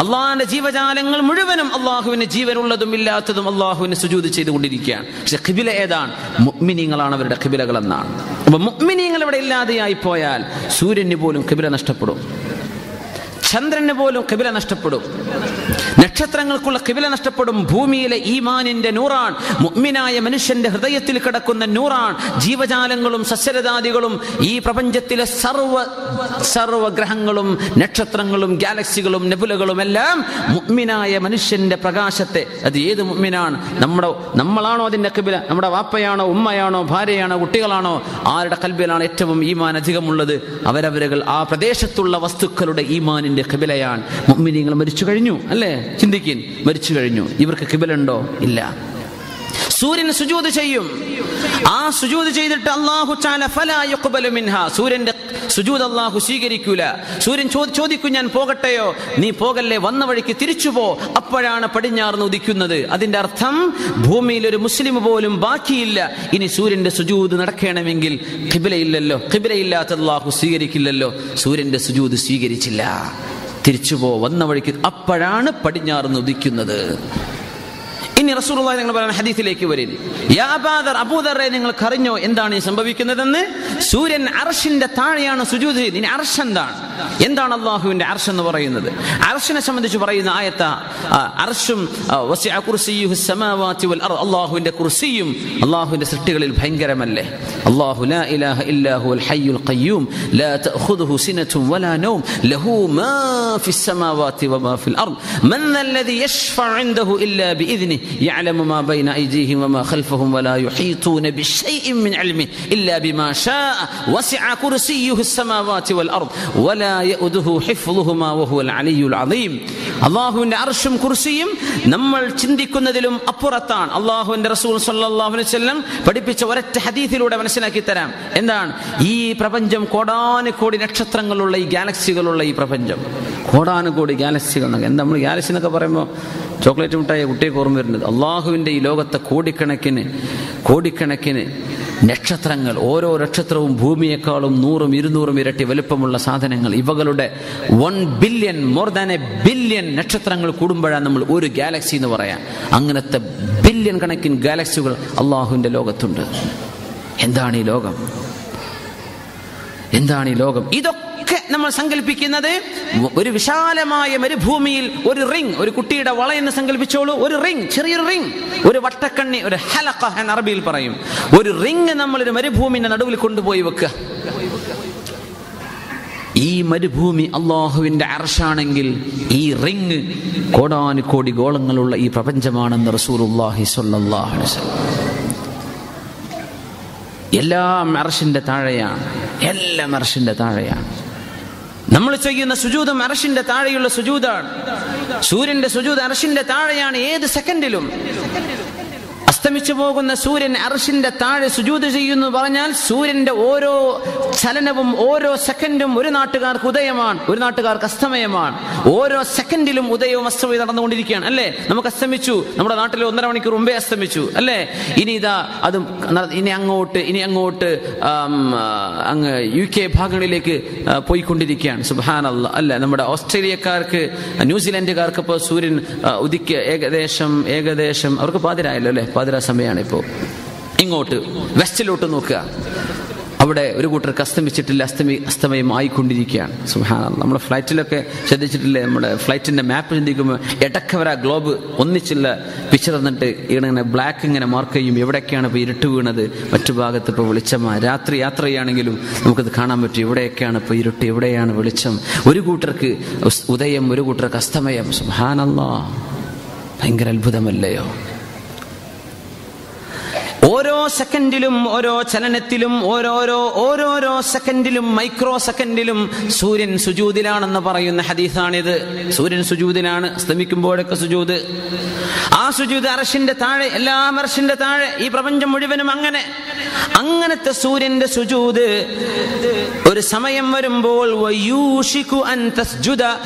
അള്ളാഹിന്റെ ജീവജാലങ്ങൾ മുഴുവനും അള്ളാഹുവിന് ജീവനുള്ളതും ഇല്ലാത്തതും അള്ളാഹുവിന് സുജൂദ് ചെയ്തുകൊണ്ടിരിക്കുകയാണ്. പക്ഷെ കിബില ഏതാണ്? മുഅ്മിനീങ്ങളാണ് അവരുടെ കിബിലകൾ എന്നാണ് അപ്പൊ മുഅ്മിനീങ്ങൾ ഇവിടെ ഇല്ലാതെയായി പോയാൽ സൂര്യന് പോലും കിബില നഷ്ടപ്പെടും. ചന്ദ്രന് പോലും കിബില നഷ്ടപ്പെടും. നക്ഷത്രങ്ങൾക്കുള്ള കിവില നഷ്ടപ്പെടും ഭൂമിയിലെ ഈമാനിന്റെ നൂറാൻ മുഗ്മിനായ മനുഷ്യന്റെ ഹൃദയത്തിൽ കിടക്കുന്ന നൂറാൻ ജീവജാലങ്ങളും സസ്യരതാദികളും ഈ പ്രപഞ്ചത്തിലെ സർവ സർവഗ്രഹങ്ങളും നക്ഷത്രങ്ങളും ഗാലക്സികളും നെബുലകളും എല്ലാം മുഗ്മിനായ മനുഷ്യന്റെ പ്രകാശത്തെ അത് ഏത് മുഗ്മിനാണ് നമ്മുടെ നമ്മളാണോ അതിന്റെ കിബില നമ്മുടെ വാപ്പയാണോ ഉമ്മയാണോ ഭാര്യയാണോ കുട്ടികളാണോ? ആരുടെ കൽബിലാണ് ഏറ്റവും ഈമാൻ അധികമുള്ളത്? അവരവരുകൾ ആ പ്രദേശത്തുള്ള വസ്തുക്കളുടെ ഈമാനിന്റെ കിബിലയാണ് മുഗ്മിനിങ്ങൾ മരിച്ചു കഴിഞ്ഞു അല്ലേ? ചിന്തിക്കിൻ മരിച്ചു കഴിഞ്ഞു. ഇവർക്ക് കിബലുണ്ടോ? ഇല്ല. സൂര്യൻ സുജൂത് ചെയ്യും. ആ സുജൂത് ചെയ്തിട്ട് അള്ളാഹു മിൻഹ. സൂര്യന്റെ സുജൂത് അള്ളാഹു സ്വീകരിക്കൂല. സൂര്യൻ ചോദിക്കും ഞാൻ പോകട്ടെയോ? നീ പോകല്ലേ? വന്ന വഴിക്ക് തിരിച്ചു പോ. അപ്പോഴാണ് പടിഞ്ഞാറ് ഉദിക്കുന്നത്. അതിന്റെ അർത്ഥം ഭൂമിയിൽ ഒരു മുസ്ലിം പോലും ബാക്കിയില്ല. ഇനി സൂര്യന്റെ സുജൂത് നടക്കണമെങ്കിൽ കിബിലയില്ലല്ലോ. കിബിലയില്ലാത്ത അള്ളാഹു സ്വീകരിക്കില്ലല്ലോ. സൂര്യന്റെ സുജൂത് സ്വീകരിച്ചില്ല. തിരിച്ചു പോ വന്ന വഴിക്ക് അപ്പോഴാണ് പടിഞ്ഞാറ് ഉദിക്കുന്നത്. ഇനി റസൂൽ നിങ്ങൾ പറയുന്ന ഹദീസിലേക്ക് വരിൻ യാബാദർ അബൂദറെ നിങ്ങൾ കറിഞ്ഞോ? എന്താണ് ഈ സംഭവിക്കുന്നതെന്ന്? സൂര്യൻ അർഷിന്റെ താഴെയാണ് സുജൂത് ചെയ്യുന്നത് ഇനി അർഷ് എന്താണ്? എന്താണ് അള്ളാഹുവിന്റെ അർഷ് എന്ന് പറയുന്നത്? അർഷിനെ സംബന്ധിച്ച് പറയുന്ന ആയത്ത അർഷും അള്ളാഹുവിന്റെ കുർസിയും അള്ളാഹുവിന്റെ സൃഷ്ടികളിൽ ഭയങ്കരമല്ലേ? അള്ളാഹു ലാ ഇലാഹ ഇല്ലാഹു അൽ ഹയ്യുൽ ഖയ്യൂം. ലാ തഅഖുദുഹു സിനതും വലാ നൗം. ലഹു മാ ഫിസ് സമാവാതി വമാ ഫിൽ അർദ്. മൻ അൽദി യശ്ഫഉ ഇൻദഹു ഇല്ലാ ബിഇذനിഹി يعلم ما بين أيديهم وما خلفهم ولا يحيطون بشيء من علمه إلا بما شاء وسع كرسيه السماوات والأرض ولا يؤده حفظهما وهو العلي العظيم അള്ളാഹുവിന്റെ അർഷും കുർസിയും നമ്മൾ ചിന്തിക്കുന്നതിലും അപ്പുറത്താണ് അള്ളാഹുവിന്റെ റസൂൽ സല്ലല്ലാഹു അലൈഹി വസല്ലം പഠിപ്പിച്ച ഒരൊറ്റ ഹദീസിലൂടെ മനസ്സിലാക്കി തരാം എന്താണ് ഈ പ്രപഞ്ചം കോടാനുകോടി നക്ഷത്രങ്ങളുള്ള ഈ ഗാലക്സികളുള്ള ഈ പ്രപഞ്ചം കോടാനുകോടി ഗാലക്സികൾ എന്നൊക്കെ എന്താ നമ്മൾ ഗാലക്സി എന്നൊക്കെ പറയുമ്പോൾ ചോക്ലേറ്റ് മിഠായി കുട്ടിയൊക്കെ ഓർമ്മ വരുന്നത്. അള്ളാഹുവിന്റെ ഈ ലോകത്തെ കോടിക്കണക്കിന് കോടിക്കണക്കിന് നക്ഷത്രങ്ങൾ ഓരോ നക്ഷത്രവും ഭൂമിയെക്കാളും നൂറും ഇരുന്നൂറും ഇരട്ടി വലുപ്പമുള്ള സാധനങ്ങൾ. ഇവകളുടെ one billion more than a billion നക്ഷത്രങ്ങൾ കൂടുമ്പോഴാണ് നമ്മൾ ഒരു ഗാലക്സി എന്ന് പറയാം. അങ്ങനത്തെ ബില്യൺ കണക്കിന് ഗാലക്സികൾ അള്ളാഹുവിന്റെ ലോകത്തുണ്ട്. എന്താണ് ഈ ലോകം? എന്താണ് ഈ ലോകം? ഇതൊക്കെ നമ്മൾ സങ്കല്പിക്കുന്നത് ഒരു വിശാലമായ മരുഭൂമിയിൽ ഒരു റിംഗ് ഒരു കുട്ടിയുടെ വള എന്ന് സങ്കല്പിച്ചോളൂ. ഒരു റിംഗ് ചെറിയൊരു റിംഗ്. ഒരു വട്ടക്കണ്ണി ഒരു ഹലഖ എന്ന് അറബിയിൽ പറയും. ഒരു റിംഗ് നമ്മൾ ഒരു മരുഭൂമിന്റെ നടുവിൽ കൊണ്ടുപോയി വെക്കുക. ഈ മരുഭൂമി അള്ളാഹുവിന്റെ അർഷാണെങ്കിൽ ഈ റിംഗ് കോടാനുകോടി ഗോളങ്ങളുള്ള ഈ പ്രപഞ്ചമാണെന്ന് വസല്ലം. എല്ലാം അർഷിന്റെ താഴെയാണ്. എല്ലാം അർഷിന്റെ താഴെയാണ്. നമ്മൾ ചെയ്യുന്ന സുജൂതം അറഷിന്റെ താഴെയുള്ള സുജൂതാണ്. സൂര്യന്റെ സുജൂത് അറഷിന്റെ താഴെയാണ്. ഏത് സെക്കൻഡിലും അസ്തമിച്ചു പോകുന്ന സൂര്യൻ അർഷിന്റെ താഴെ സുജൂത് ചെയ്യുന്നു പറഞ്ഞാൽ സൂര്യന്റെ ഓരോ ചലനവും ഓരോ സെക്കൻഡും ഒരു നാട്ടുകാർക്ക് ഉദയമാണ് ഒരു നാട്ടുകാർക്ക് അസ്തമയമാണ്. ഓരോ സെക്കൻഡിലും ഉദയവും അസ്തമയം നടന്നുകൊണ്ടിരിക്കുകയാണ് അല്ലേ? നമുക്ക് അസ്തമിച്ചു നമ്മുടെ നാട്ടിൽ ഒന്നര മണിക്കൂർ മുമ്പേ അസ്തമിച്ചു അല്ലേ? ഇനി ഇതാ അതും ഇനി അങ്ങോട്ട് ഇനി അങ്ങോട്ട് അങ്ങ് യു കെ ഭാഗങ്ങളിലേക്ക് പോയിക്കൊണ്ടിരിക്കുകയാണ്. സുഹാൻ അല്ല നമ്മുടെ ഓസ്ട്രേലിയക്കാർക്ക് ന്യൂസിലൻഡുകാർക്ക് ഇപ്പോൾ സൂര്യൻ ഉദിക്ക് ഏകദേശം ഏകദേശം അവർക്ക് പാതിരായല്ലോ അല്ലേ? പാതിര സമയമാണ് ഇപ്പോൾ ഇങ്ങോട്ട് വെസ്റ്റിലോട്ട് നോക്കുക. അവിടെ ഒരു കൂട്ടർക്ക് അസ്തമിച്ചിട്ടില്ല അസ്തമി അസ്തമയം ആയിക്കൊണ്ടിരിക്കുകയാണ്. സുഹാന നമ്മുടെ ഫ്ലൈറ്റിലൊക്കെ ശ്രദ്ധിച്ചിട്ടില്ലേ? നമ്മുടെ ഫ്ലൈറ്റിന്റെ മാപ്പ് ചിന്തിക്കുമ്പോൾ ഇടക്കവര ഗ്ലോബ് ഒന്നിച്ചുള്ള പിക്ചർ തന്നിട്ട് ഇങ്ങനെ ബ്ലാക്ക് ഇങ്ങനെ മാർക്ക് ചെയ്യും. എവിടെയൊക്കെയാണ് ഇപ്പോൾ ഇരുട്ട് വീണത്? മറ്റു ഭാഗത്ത് ഇപ്പോൾ വെളിച്ചമാണ് രാത്രി യാത്ര ചെയ്യുകയാണെങ്കിലും നമുക്കത് കാണാൻ പറ്റും. എവിടെയൊക്കെയാണ് ഇപ്പോൾ ഇരുട്ട്? എവിടെയാണ് വെളിച്ചം? ഒരു കൂട്ടർക്ക് ഉദയം ഒരു കൂട്ടർക്ക് അസ്തമയം. സുഹാനല്ലോ ഭയങ്കര അത്ഭുതമല്ലയോ? ഓരോ സെക്കൻഡിലും ഓരോ ചലനത്തിലും ഓരോരോ ഓരോരോ സെക്കൻഡിലും മൈക്രോ സെക്കൻഡിലും സൂര്യൻ സുജൂതിലാണെന്ന് പറയുന്ന ഹദീസാണിത്. സൂര്യൻ സുജൂതിലാണ് സ്തമിക്കുമ്പോഴൊക്കെ സുജൂത്. ആ സുജൂത് അറഷിന്റെ താഴെ എല്ലാ അറഷിന്റെ താഴെ ഈ പ്രപഞ്ചം മുഴുവനും അങ്ങനെ. അങ്ങനത്തെ സൂര്യന്റെ സുജൂത് ഒരു സമയം വരുമ്പോൾ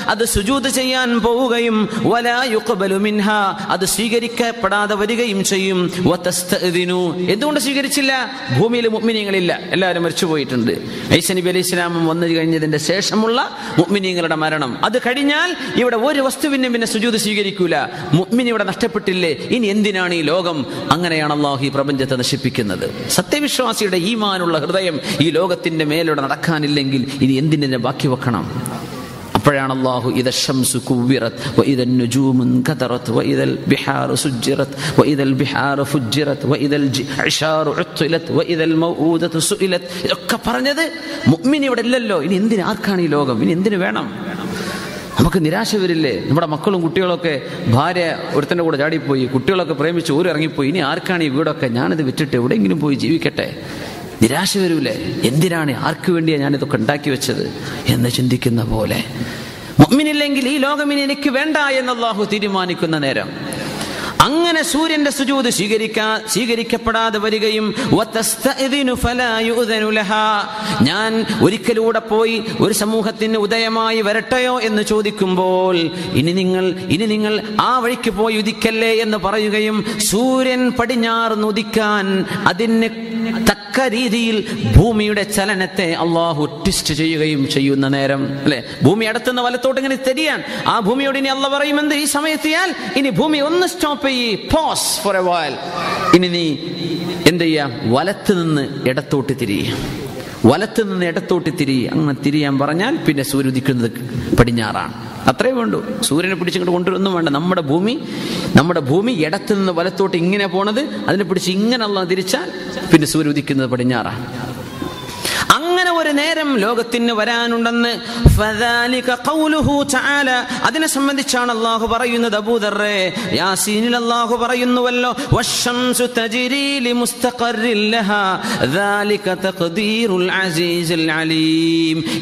അത് സുജൂത് ചെയ്യാൻ പോവുകയും അത് സ്വീകരിക്കപ്പെടാതെ വരികയും ചെയ്യും. എന്തുകൊണ്ട് സ്വീകരിച്ചില്ല? ഭൂമിയിൽ മുഗ്മിനീങ്ങളില്ല. എല്ലാവരും മരിച്ചു പോയിട്ടുണ്ട് ഐസനബി അലൈഹി ഇസ്ലാമും വന്നു കഴിഞ്ഞതിന്റെ ശേഷമുള്ള മുഅ്മിനീങ്ങളുടെ മരണം. അത് കഴിഞ്ഞാൽ ഇവിടെ ഒരു വസ്തുവിനും പിന്നെ സുജൂത് സ്വീകരിക്കൂല. മുഅ്മിൻ ഇവിടെ നഷ്ടപ്പെട്ടില്ലേ? ഇനി എന്തിനാണ് ഈ ലോകം? അങ്ങനെയാണ് അള്ളാഹു ഈ പ്രപഞ്ചത്തെ നശിപ്പിക്കുന്നത്. സത്യവിശ്വാസിയുടെ ഈമാനുള്ള ഹൃദയം ഈ ലോകത്തിന്റെ മേലൂടെ നടക്കാനില്ലെങ്കിൽ ഇനി എന്തിനെ ബാക്കി വെക്കണം അപ്പോഴാണ് അള്ളാഹു ഇതൽ ഷംസു കുവിറത്ത് വ ഇതൽ നുജൂമുൻ കതറത്ത് വ ഇതൽ ബിഹാറു സുജിറത്ത് വ ഇതൽ ബിഹാറു ഫുജിറത്ത് വ ഇതൽ ഇഷാറു ഉത്തുലത്ത് വ ഇതൽ മൗഊദത്ത് സുഇലത്ത് ഇതൊക്കെ പറഞ്ഞത് മുഅ്മിൻ ഇവിടെ ഇല്ലല്ലോ. ഇനി എന്തിന് ആർക്കാണ് ഈ ലോകം? ഇനി എന്തിനു വേണം? നമുക്ക് നിരാശ വരില്ലേ? നമ്മുടെ മക്കളും കുട്ടികളൊക്കെ ഭാര്യ ഒരുത്തന്റെ കൂടെ ചാടിപ്പോയി കുട്ടികളൊക്കെ പ്രേമിച്ച് ഊരിറങ്ങിപ്പോയി. ഇനി ആർക്കാണ് ഈ വീടൊക്കെ? ഞാനിത് വിറ്റിട്ട് എവിടെയെങ്കിലും പോയി ജീവിക്കട്ടെ? നിരാശ വരൂലേ? എന്തിനാണ്? ആർക്ക് വേണ്ടിയാണ് ഞാനിതൊക്കെ ഉണ്ടാക്കി വെച്ചത്? എന്ന് ചിന്തിക്കുന്ന പോലെ. മമ്മിനില്ലെങ്കിൽ ഈ ലോകമിനി എനിക്ക് വേണ്ട എന്ന് അള്ളാഹു തീരുമാനിക്കുന്ന നേരം. അങ്ങനെ സൂര്യന്റെ സുജൂത് സ്വീകരിക്കാ സ്വീകരിക്കപ്പെടാതെ വരികയും ഞാൻ ഒരിക്കലൂടെ പോയി ഒരു സമൂഹത്തിന് ഉദയമായി വരട്ടെയോ എന്ന് ചോദിക്കുമ്പോൾ ഇനി നിങ്ങൾ ഇനി നിങ്ങൾ ആ വഴിക്ക് പോയി ഉദിക്കല്ലേ? എന്ന് പറയുകയും സൂര്യൻ പടിഞ്ഞാറ് ഉദിക്കാൻ അതിന് രീതിയിൽ ഭൂമിയുടെ ചലനത്തെ അള്ളാഹു ട്വിസ്റ്റ് ചെയ്യുകയും ചെയ്യുന്ന നേരം അല്ലെ? ഭൂമി അടുത്തുനിന്ന് വലത്തോട്ട് ഇങ്ങനെ തെരിയാൻ. ആ ഭൂമിയോട് ഇനി അല്ല പറയുമെന്ത് ഈ സമയത്തിയാൽ ഇനി ഭൂമി ഒന്ന് സ്റ്റോപ്പ് ചെയ്യ് പോസ് ഫോർ എ വാൽ ഇനി നീ എന്ത് ചെയ്യാം? വലത്ത് നിന്ന് ഇടത്തോട്ട് തിരിയുക. വലത്ത് നിന്ന് ഇടത്തോട്ട് തിരി അങ്ങനെ തിരിയാൻ പറഞ്ഞാൽ പിന്നെ സൂര്യ ഉദിക്കുന്നത് പടിഞ്ഞാറാണ്. അത്രേ വേണ്ടൂ. സൂര്യനെ പിടിച്ചിങ്ങോട്ട് കൊണ്ടുവരൊന്നും വേണ്ട. നമ്മുടെ ഭൂമി നമ്മുടെ ഭൂമി ഇടത്തു നിന്ന് വലത്തോട്ട് ഇങ്ങനെ പോണത് അതിനെ പിടിച്ച് ഇങ്ങനെ തിരിച്ചാൽ പിന്നെ സൂര്യ ഉദിക്കുന്നത് പടിഞ്ഞാറാണ്. അങ്ങനെ ഒരു നേരം ലോകത്തിന് വരാനുണ്ടെന്ന് അതിനെ സംബന്ധിച്ചാണ് അള്ളാഹു പറയുന്നത് അബൂദറേ യാസീനിൽ അല്ലാഹു പറയുന്നുവല്ലോ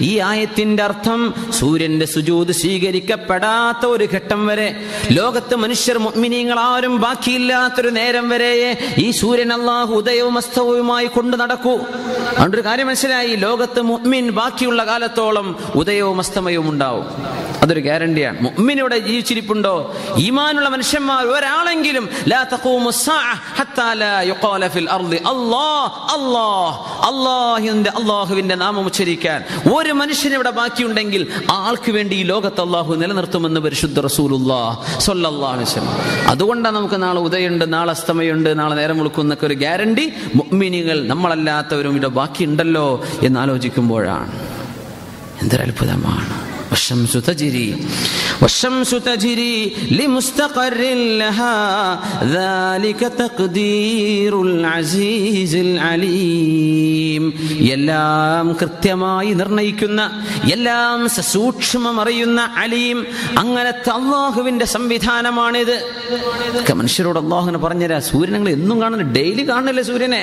ഈ ആയത്തിന്റെ അർത്ഥം സൂര്യന്റെ സുജൂദ് സ്വീകരിക്കപ്പെടാത്ത ഒരു ഘട്ടം വരെ ലോകത്ത് മനുഷ്യർ മുഅ്മിനീങ്ങൾ ആരും ബാക്കിയില്ലാത്തൊരു നേരം വരെ ഈ സൂര്യൻ അള്ളാഹു ഉദയവും അസ്തവുമായി കൊണ്ടു നടക്കൂ. അതുകൊണ്ടൊരു കാര്യം മനസ്സിലായി ലോകത്ത് മുഅ്മിൻ ബാക്കിയുള്ള കാലത്തോളം ഉദയവും അസ്തമയവും ഉണ്ടാവും. അതൊരു ഗ്യാരണ്ടിയാണ്. മുഅ്മിൻ ഇവിടെ ജീവിച്ചിരിപ്പുണ്ടോ? ഈമാനുള്ള മനുഷ്യന്മാർ ഒരാളെങ്കിലും യുഖാല ഫിൽ അല്ലാഹ് അല്ലാഹ് നാമം ഉച്ചരിക്കാൻ ഒരു മനുഷ്യൻ ഇവിടെ ബാക്കിയുണ്ടെങ്കിൽ ആൾക്ക് വേണ്ടി ഈ ലോകത്ത് അല്ലാഹു നിലനിർത്തുമെന്ന് പരിശുദ്ധ റസൂലുള്ളാഹ് അലൈഹി വസല്ലം. അതുകൊണ്ടാണ് നമുക്ക് നാളെ ഉദയമുണ്ട് നാളെ അസ്തമയുണ്ട് നാളെ നേരം വിളിക്കുന്നൊക്കെ ഒരു ഗ്യാരണ്ടി മുഅ്മിനികൾ നമ്മളല്ലാത്തവരും ഇവിടെ ബാക്കിയുണ്ടല്ലോ എന്ന് ആലോചിക്കുമ്പോഴാണ് എന്തൊരു അത്ഭുതമാണ് والشمس تجري والشمس تجري لمستقر لها ذلك تقدير العزيز العليم എല്ലാം കൃത്യമായി നിർണയിക്കുന്ന എല്ലാം സസൂക്ഷ്മം അറിയുന്ന അലീം അങ്ങനത്തെ അള്ളാഹുവിന്റെ സംവിധാനമാണിത് ഒക്കെ മനുഷ്യരോട് അള്ളാഹുവിനെ പറഞ്ഞുതരാ സൂര്യൻ നിങ്ങൾ എന്നും കാണുന്നില്ല ഡെയിലി കാണുന്നില്ലേ സൂര്യനെ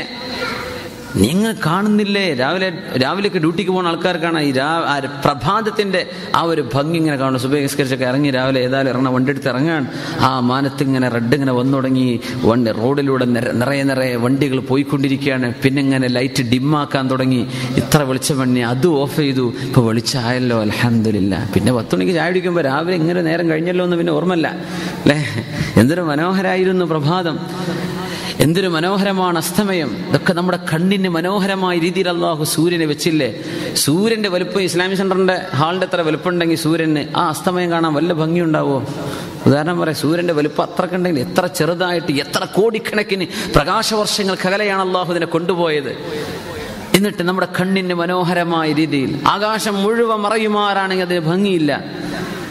നിങ്ങൾ കാണുന്നില്ലേ? രാവിലെ രാവിലേക്ക് ഡ്യൂട്ടിക്ക് പോകുന്ന ആൾക്കാർക്കാണ് ഈ ആ പ്രഭാതത്തിന്റെ ആ ഒരു ഭംഗി ഇങ്ങനെ കാണുന്നത്. സുബേസ്കരിച്ചൊക്കെ ഇറങ്ങി രാവിലെ ഏതായാലും ഇറങ്ങണം. വണ്ടി എടുത്ത് ഇറങ്ങാൻ ആ മാനത്ത് ഇങ്ങനെ റെഡ് ഇങ്ങനെ വന്നു തുടങ്ങി. വണ്ടി റോഡിലൂടെ നിറയെ നിറയെ വണ്ടികൾ പോയിക്കൊണ്ടിരിക്കുകയാണ്. പിന്നെ ഇങ്ങനെ ലൈറ്റ് ഡിമ്മാക്കാൻ തുടങ്ങി. ഇത്ര വെളിച്ചം വണ്ണി അത് ഓഫ് ചെയ്തു. ഇപ്പൊ വെളിച്ചമായല്ലോ അലഹമില്ല പിന്നെ പത്ത് മണിക്ക് ചായ കുടിക്കുമ്പോൾ രാവിലെ ഇങ്ങനെ നേരം കഴിഞ്ഞല്ലോ എന്ന് പിന്നെ ഓർമ്മല്ല അല്ലേ? എന്തൊരു മനോഹരായിരുന്നു പ്രഭാതം. എന്തൊരു മനോഹരമാണ് അസ്തമയം. ഇതൊക്കെ നമ്മുടെ കണ്ണിന് മനോഹരമായ രീതിയിൽ അള്ളാഹു സൂര്യനെ വെച്ചില്ലേ? സൂര്യന്റെ വലുപ്പം ഇസ്ലാമിക് സെന്ററിന്റെ ഹാളിന്റെ എത്ര വലുപ്പമുണ്ടെങ്കിൽ സൂര്യന് ആ അസ്തമയം കാണാൻ വല്ല ഭംഗിയുണ്ടാവോ? ഉദാഹരണം പറയാം സൂര്യന്റെ വലുപ്പം അത്രക്കുണ്ടെങ്കിൽ എത്ര ചെറുതായിട്ട് എത്ര കോടിക്കണക്കിന് പ്രകാശവർഷങ്ങൾ കകലയാണ് അള്ളാഹു ഇതിനെ കൊണ്ടുപോയത്. എന്നിട്ട് നമ്മുടെ കണ്ണിന് മനോഹരമായ രീതിയിൽ ആകാശം മുഴുവൻ മറയുമാറാണെങ്കിൽ അതിന് ഭംഗിയില്ല.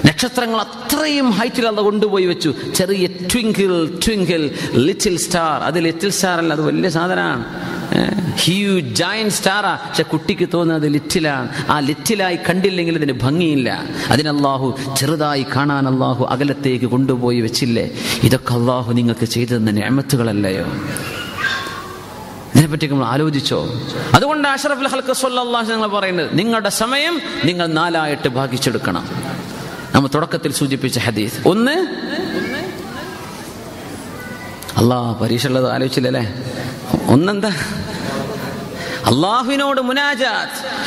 നക്ഷത്രങ്ങൾ അത്രയും ഹൈറ്റിൽ അത് കൊണ്ടുപോയി വെച്ചു. ചെറിയ ട്വിങ്കിൾ ട്വിങ്കിൾ ലിറ്റിൽ സ്റ്റാർ അത് ലിറ്റിൽ സ്റ്റാർ അല്ല അത് വലിയ സാധനമാണ്. ഹ്യൂജ് ജയൻ സ്റ്റാറാ പക്ഷെ കുട്ടിക്ക് തോന്നുന്നത് ലിറ്റിലാണ് ആ ലിറ്റിലായി കണ്ടില്ലെങ്കിൽ അതിന് ഭംഗിയില്ല. അതിനല്ലാഹു ചെറുതായി കാണാൻ അള്ളാഹു അകലത്തേക്ക് കൊണ്ടുപോയി വെച്ചില്ലേ? ഇതൊക്കെ അള്ളാഹു നിങ്ങൾക്ക് ചെയ്തു തന്ന ഞാമത്തുകളല്ലയോ ഇതിനെപ്പറ്റി നമ്മൾ ആലോചിച്ചോ? അതുകൊണ്ട് അഷറഫ് ഹൽക്കസ് ഞങ്ങൾ പറയുന്നത് നിങ്ങളുടെ സമയം നിങ്ങൾ നാലായിട്ട് ഭാഗിച്ചെടുക്കണം. നമ്മൾ തുടക്കത്തിൽ സൂചിപ്പിച്ച ഹദീസ്. ഒന്ന്? അള്ളാ പരീക്ഷ ഉള്ളത് ആലോചിച്ചില്ലല്ലേ? ഒന്നെന്താ? അള്ളാഹുവിനോട് മുനാജാത്ത്.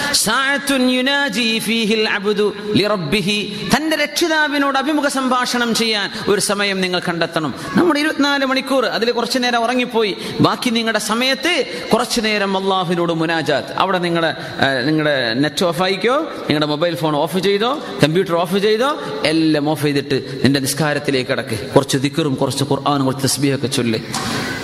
തന്റെ രക്ഷിതാവിനോട് അഭിമുഖ സംഭാഷണം ചെയ്യാൻ ഒരു സമയം നിങ്ങൾ കണ്ടെത്തണം. നമ്മുടെ ഇരുപത്തിനാല് മണിക്കൂർ അതിൽ കുറച്ചു നേരം ഉറങ്ങിപ്പോയി. ബാക്കി നിങ്ങളുടെ സമയത്ത് കുറച്ചു നേരം അള്ളാഹുവിനോട് മുനാജാത്ത്. അവിടെ നിങ്ങളുടെ നിങ്ങളുടെ നെറ്റ് ഓഫ് ആയിക്കോ നിങ്ങളുടെ മൊബൈൽ ഫോൺ ഓഫ് ചെയ്തോ കമ്പ്യൂട്ടർ ഓഫ് ചെയ്തോ എല്ലാം ഓഫ് ചെയ്തിട്ട് നിന്റെ നിസ്കാരത്തിലേക്ക് കിടക്ക്. കുറച്ച് ദിക്കറും കുറച്ച് ഖുർആാനും കുറച്ച് തസ്ബിയൊക്കെ ചൊല്ലി.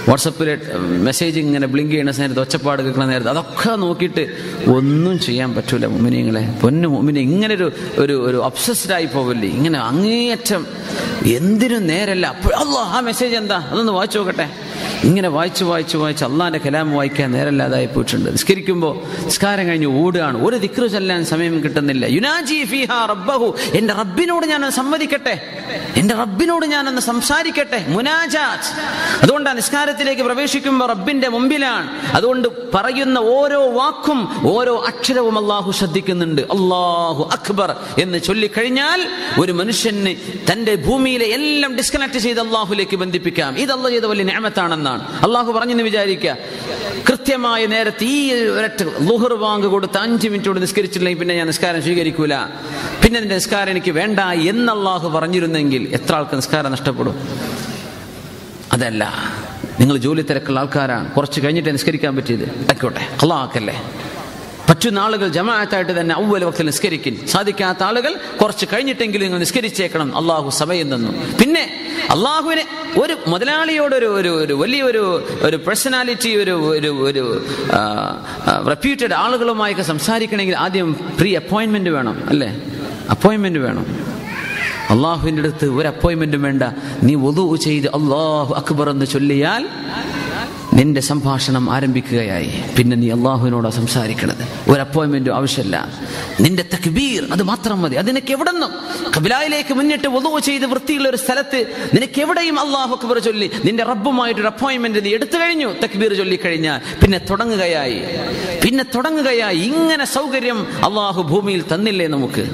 വാട്സപ്പിൽ മെസ്സേജ് ഇങ്ങനെ ബ്ലിങ്ക് ചെയ്യുന്ന നേരത്ത് ഒച്ചപ്പാട് കേൾക്കുന്ന നേരത്ത് അതൊക്കെ നോക്കിയിട്ട് ഒന്നും ചെയ്യാൻ പറ്റൂല മുമിനിങ്ങളെ. പൊന്നു മുമിനെ ഇങ്ങനെ ഒരു ഒരു ഒരു അപ്സസ്ഡ് ആയി പോവില്ലേ? ഇങ്ങനെ അങ്ങേയറ്റം എന്തിനും നേരല്ല. അപ്പോൾ അല്ലോ ആ മെസ്സേജ് എന്താ? അതൊന്ന് വായിച്ചു നോക്കട്ടെ. ഇങ്ങനെ വായിച്ച് വായിച്ച് വായിച്ച് അള്ളാന്റെ കലാം വായിക്കാൻ നേരല്ലാതായി പോയിട്ടുണ്ട്. നിസ്കരിക്കുമ്പോൾ നിസ്കാരം കഴിഞ്ഞ് ഓടുകയാണ്. ഒരു ദിക്റ് ചെല്ലാൻ സമയം കിട്ടുന്നില്ല. യുനാജി ഫിഹ റബ്ബഹു. എന്റെ റബ്ബിനോട് ഞാൻ സംവദിക്കട്ടെ? എന്റെ റബ്ബിനോട് ഞാൻ അന്ന് സംസാരിക്കട്ടെ? മുനാജാത്ത് അതുകൊണ്ടാണ് നിസ്കാരത്തിലേക്ക് പ്രവേശിക്കുമ്പോൾ റബ്ബിന്റെ മുമ്പിലാണ്. അതുകൊണ്ട് പറയുന്ന ഓരോ വാക്കും ഓരോ അക്ഷരവും അള്ളാഹു ശ്രദ്ധിക്കുന്നുണ്ട്. അള്ളാഹു അക്ബർ എന്ന് ചൊല്ലിക്കഴിഞ്ഞാൽ ഒരു മനുഷ്യന് തന്റെ ഭൂമിയിലെ എല്ലാം ഡിസ്കണക്ട് ചെയ്ത് അള്ളാഹുലേക്ക് ബന്ധിപ്പിക്കാം. ഇത് അള്ളാഹ് ചെയ്ത വലിയ ഞാമത്താണെന്നാണ് അള്ളാഹു പറഞ്ഞെന്ന് വിചാരിക്കുക കൃത്യമായ നേരത്തെ ഈ ഒരൊറ്റ ലുഹർ വാങ്ക് കൊടുത്ത് അഞ്ച് മിനിറ്റോട് നിസ്കരിച്ചില്ലെങ്കിൽ പിന്നെ ഞാൻ നിസ്കാരം സ്വീകരിക്കൂല. പിന്നെ നിന്റെ നിസ്കാരം എനിക്ക് വേണ്ട എന്ന് അള്ളാഹു പറഞ്ഞിരുന്നെങ്കിൽ എത്ര ആൾക്ക് നിസ്കാരം നഷ്ടപ്പെടും? അതല്ല. നിങ്ങൾ ജോലി തിരക്കുള്ള ആൾക്കാരാണ്. കുറച്ച് കഴിഞ്ഞിട്ട് നിസ്കരിക്കാൻ പറ്റിയത്. ആയിക്കോട്ടെ. അള്ളാഹക്കല്ലേ പറ്റുന്ന ആളുകൾ ജമാഅത്തായിട്ട് തന്നെ ഔവൽ വക്തിൽ നിസ്കരിക്കും. സാധിക്കാത്ത ആളുകൾ കുറച്ച് കഴിഞ്ഞിട്ടെങ്കിലും നിങ്ങൾ നിസ്കരിച്ചേക്കണം. അള്ളാഹു സഭയിൽ തന്നു. പിന്നെ അള്ളാഹുവിനെ ഒരു മുതലാളിയോട് ഒരു ഒരു ഒരു വലിയൊരു ഒരു പേഴ്സണാലിറ്റി ഒരു ഒരു ഒരു റെപ്യൂട്ടഡ് ആളുകളുമായൊക്കെ സംസാരിക്കണമെങ്കിൽ ആദ്യം പ്രീ അപ്പോയിൻമെന്റ് വേണം അല്ലേ? അപ്പോയിൻമെന്റ് വേണം. അള്ളാഹുവിന്റെ അടുത്ത് ഒരു അപ്പോയിൻമെന്റും വേണ്ട. നീ ഒതു ചെയ്ത് അള്ളാഹു അക്ബർ എന്ന് ചൊല്ലിയാൽ നിന്റെ സംഭാഷണം ആരംഭിക്കുകയായി. പിന്നെ നീ അള്ളാഹുവിനോട് സംസാരിക്കണത്. ഒരു അപ്പോയിൻമെന്റും ആവശ്യമില്ല. നിന്റെ തക്ബീർ അത് മാത്രം മതി. അത് നിനക്ക് എവിടെ നിന്നും? കബിലായിലേക്ക് മുന്നിട്ട് ഒതുവ് ചെയ്ത് വൃത്തിയുള്ള ഒരു സ്ഥലത്ത് നിനക്ക് എവിടെയും അള്ളാഹു അക്ബർ ചൊല്ലി നിന്റെ റബ്ബുമായിട്ട് ഒരു അപ്പോയിൻമെന്റ് നീ എടുത്തു കഴിഞ്ഞു. തക്ബീർ ചൊല്ലി കഴിഞ്ഞാൽ പിന്നെ തുടങ്ങുകയായി. പിന്നെ തുടങ്ങുകയായി. ഇങ്ങനെ സൗകര്യം അള്ളാഹു ഭൂമിയിൽ തന്നില്ലേ നമുക്ക്?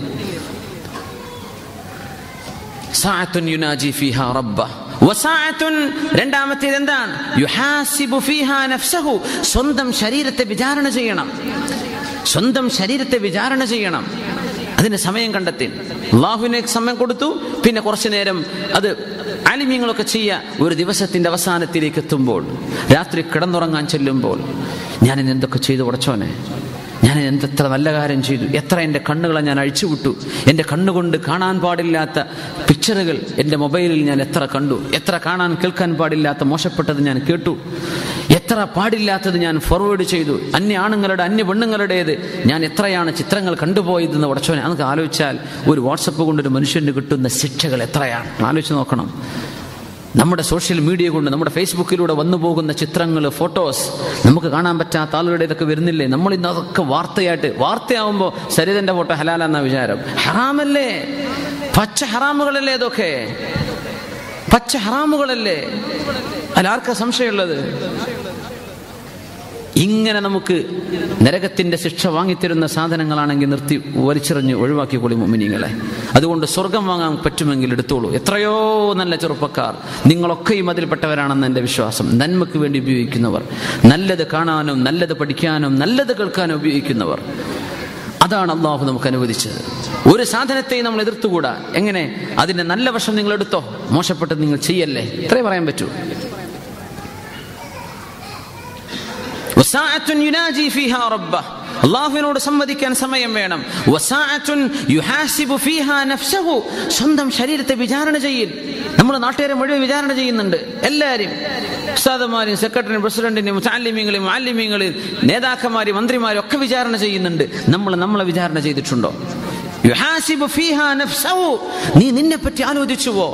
സാഅത്തുൻ യുനാജി ഫിഹ റബ്ബ രണ്ടാമത്തേത് എന്താണ് യുഹാസിബു ഫീഹാ നഫ്സഹു സ്വന്തം ശരീരത്തെ വിചാരണ ചെയ്യണം. സ്വന്തം ശരീരത്തെ വിചാരണ ചെയ്യണം. അതിന് സമയം കണ്ടെത്തി. അള്ളാഹുവിനെ സമയം കൊടുത്തു. പിന്നെ കുറച്ചു നേരം അത് ആലിമ്യങ്ങളൊക്കെ ചെയ്യുക ഒരു ദിവസത്തിന്റെ അവസാനത്തിലേക്ക് എത്തുമ്പോൾ രാത്രി കിടന്നുറങ്ങാൻ ചെല്ലുമ്പോൾ ഞാൻ എന്തൊക്കെ ചെയ്തു ഉടച്ചോനെ ഞാൻ എന്തെത്ര നല്ല കാര്യം ചെയ്തു. എത്ര എന്റെ കണ്ണുകളെ ഞാൻ അഴിച്ചുവിട്ടു. എന്റെ കണ്ണുകൊണ്ട് കാണാൻ പാടില്ലാത്ത പിക്ചറുകൾ എന്റെ മൊബൈലിൽ ഞാൻ എത്ര കണ്ടു. എത്ര കാണാൻ കേൾക്കാൻ പാടില്ലാത്ത മോശപ്പെട്ടത് ഞാൻ കേട്ടു. എത്ര പാടില്ലാത്തത് ഞാൻ ഫോർവേഡ് ചെയ്തു. അന്യ ആണുങ്ങളുടെ അന്യ പെണ്ണുങ്ങളുടേത് ഞാൻ എത്രയാണ് ചിത്രങ്ങൾ കണ്ടുപോയതെന്ന് ഉടച്ചവനെ അതൊക്കെ ആലോചിച്ചാൽ ഒരു വാട്സപ്പ് കൊണ്ടൊരു മനുഷ്യന് കിട്ടുന്ന ശിക്ഷകൾ എത്രയാണ്? ആലോചിച്ച് നോക്കണം. നമ്മുടെ സോഷ്യൽ മീഡിയ കൊണ്ട് നമ്മുടെ ഫേസ്ബുക്കിലൂടെ വന്നു പോകുന്ന ചിത്രങ്ങൾ ഫോട്ടോസ് നമുക്ക് കാണാൻ പറ്റാത്ത ആളുകളുടെ ഇതൊക്കെ വരുന്നില്ലേ? നമ്മൾ ഇന്ന് അതൊക്കെ വാർത്തയായിട്ട് വാർത്തയാവുമ്പോൾ സരിതന്റെ ഫോട്ടോ ഹലാലെന്ന വിചാരം. ഹറാമല്ലേ? പച്ച ഹറാമുകളല്ലേ ഇതൊക്കെ പച്ച ഹറാമുകളല്ലേ? അതിലാർക്കാ സംശയമുള്ളത്? ഇങ്ങനെ നമുക്ക് നരകത്തിന്റെ ശിക്ഷ വാങ്ങിത്തരുന്ന സാധനങ്ങളാണെങ്കിൽ നിർത്തി വലിച്ചെറിഞ്ഞ് ഒഴിവാക്കിക്കൊള്ളി മുമിനിങ്ങളെ അതുകൊണ്ട് സ്വർഗം വാങ്ങാൻ പറ്റുമെങ്കിൽ എടുത്തോളൂ. എത്രയോ നല്ല ചെറുപ്പക്കാർ നിങ്ങളൊക്കെയും അതിൽപ്പെട്ടവരാണെന്ന് എന്റെ വിശ്വാസം. നന്മയ്ക്ക് വേണ്ടി ഉപയോഗിക്കുന്നവർ. നല്ലത് കാണാനും നല്ലത് പഠിക്കാനും നല്ലത് കേൾക്കാനും ഉപയോഗിക്കുന്നവർ. അതാണ് അള്ളാഹു നമുക്ക് അനുവദിച്ചത്. ഒരു സാധനത്തെയും നമ്മൾ എതിർത്തുകൂടാ? എങ്ങനെ? അതിന്റെ നല്ല വശം നിങ്ങൾ എടുത്തോ? മോശപ്പെട്ടത് നിങ്ങൾ ചെയ്യല്ലേ? ഇത്രേ പറയാൻ പറ്റൂ. ഫീഹാ റബ്ബ അള്ളാഹുവിനോട് സംവദിക്കാൻ സമയം വേണം. യുഹാസിബു ഫീഹാ നഫ്സഹു. സ്വന്തം ശരീരത്തെ വിചാരണ ചെയ്യൽ നമ്മൾ നാട്ടുകാരെ മുഴുവൻ വിചാരണ ചെയ്യുന്നുണ്ട്. എല്ലാവരും ഉസ്താദന്മാരും സെക്രട്ടറിയും പ്രസിഡന്റിനും ചാലിമ്യങ്ങളും മാലിമ്യങ്ങളെയും നേതാക്കന്മാരും മന്ത്രിമാരും ഒക്കെ വിചാരണ ചെയ്യുന്നുണ്ട്. നമ്മൾ നമ്മളെ വിചാരണ ചെയ്തിട്ടുണ്ടോ? നീ നിന്നെ പറ്റി ആലോചിച്ചുവോ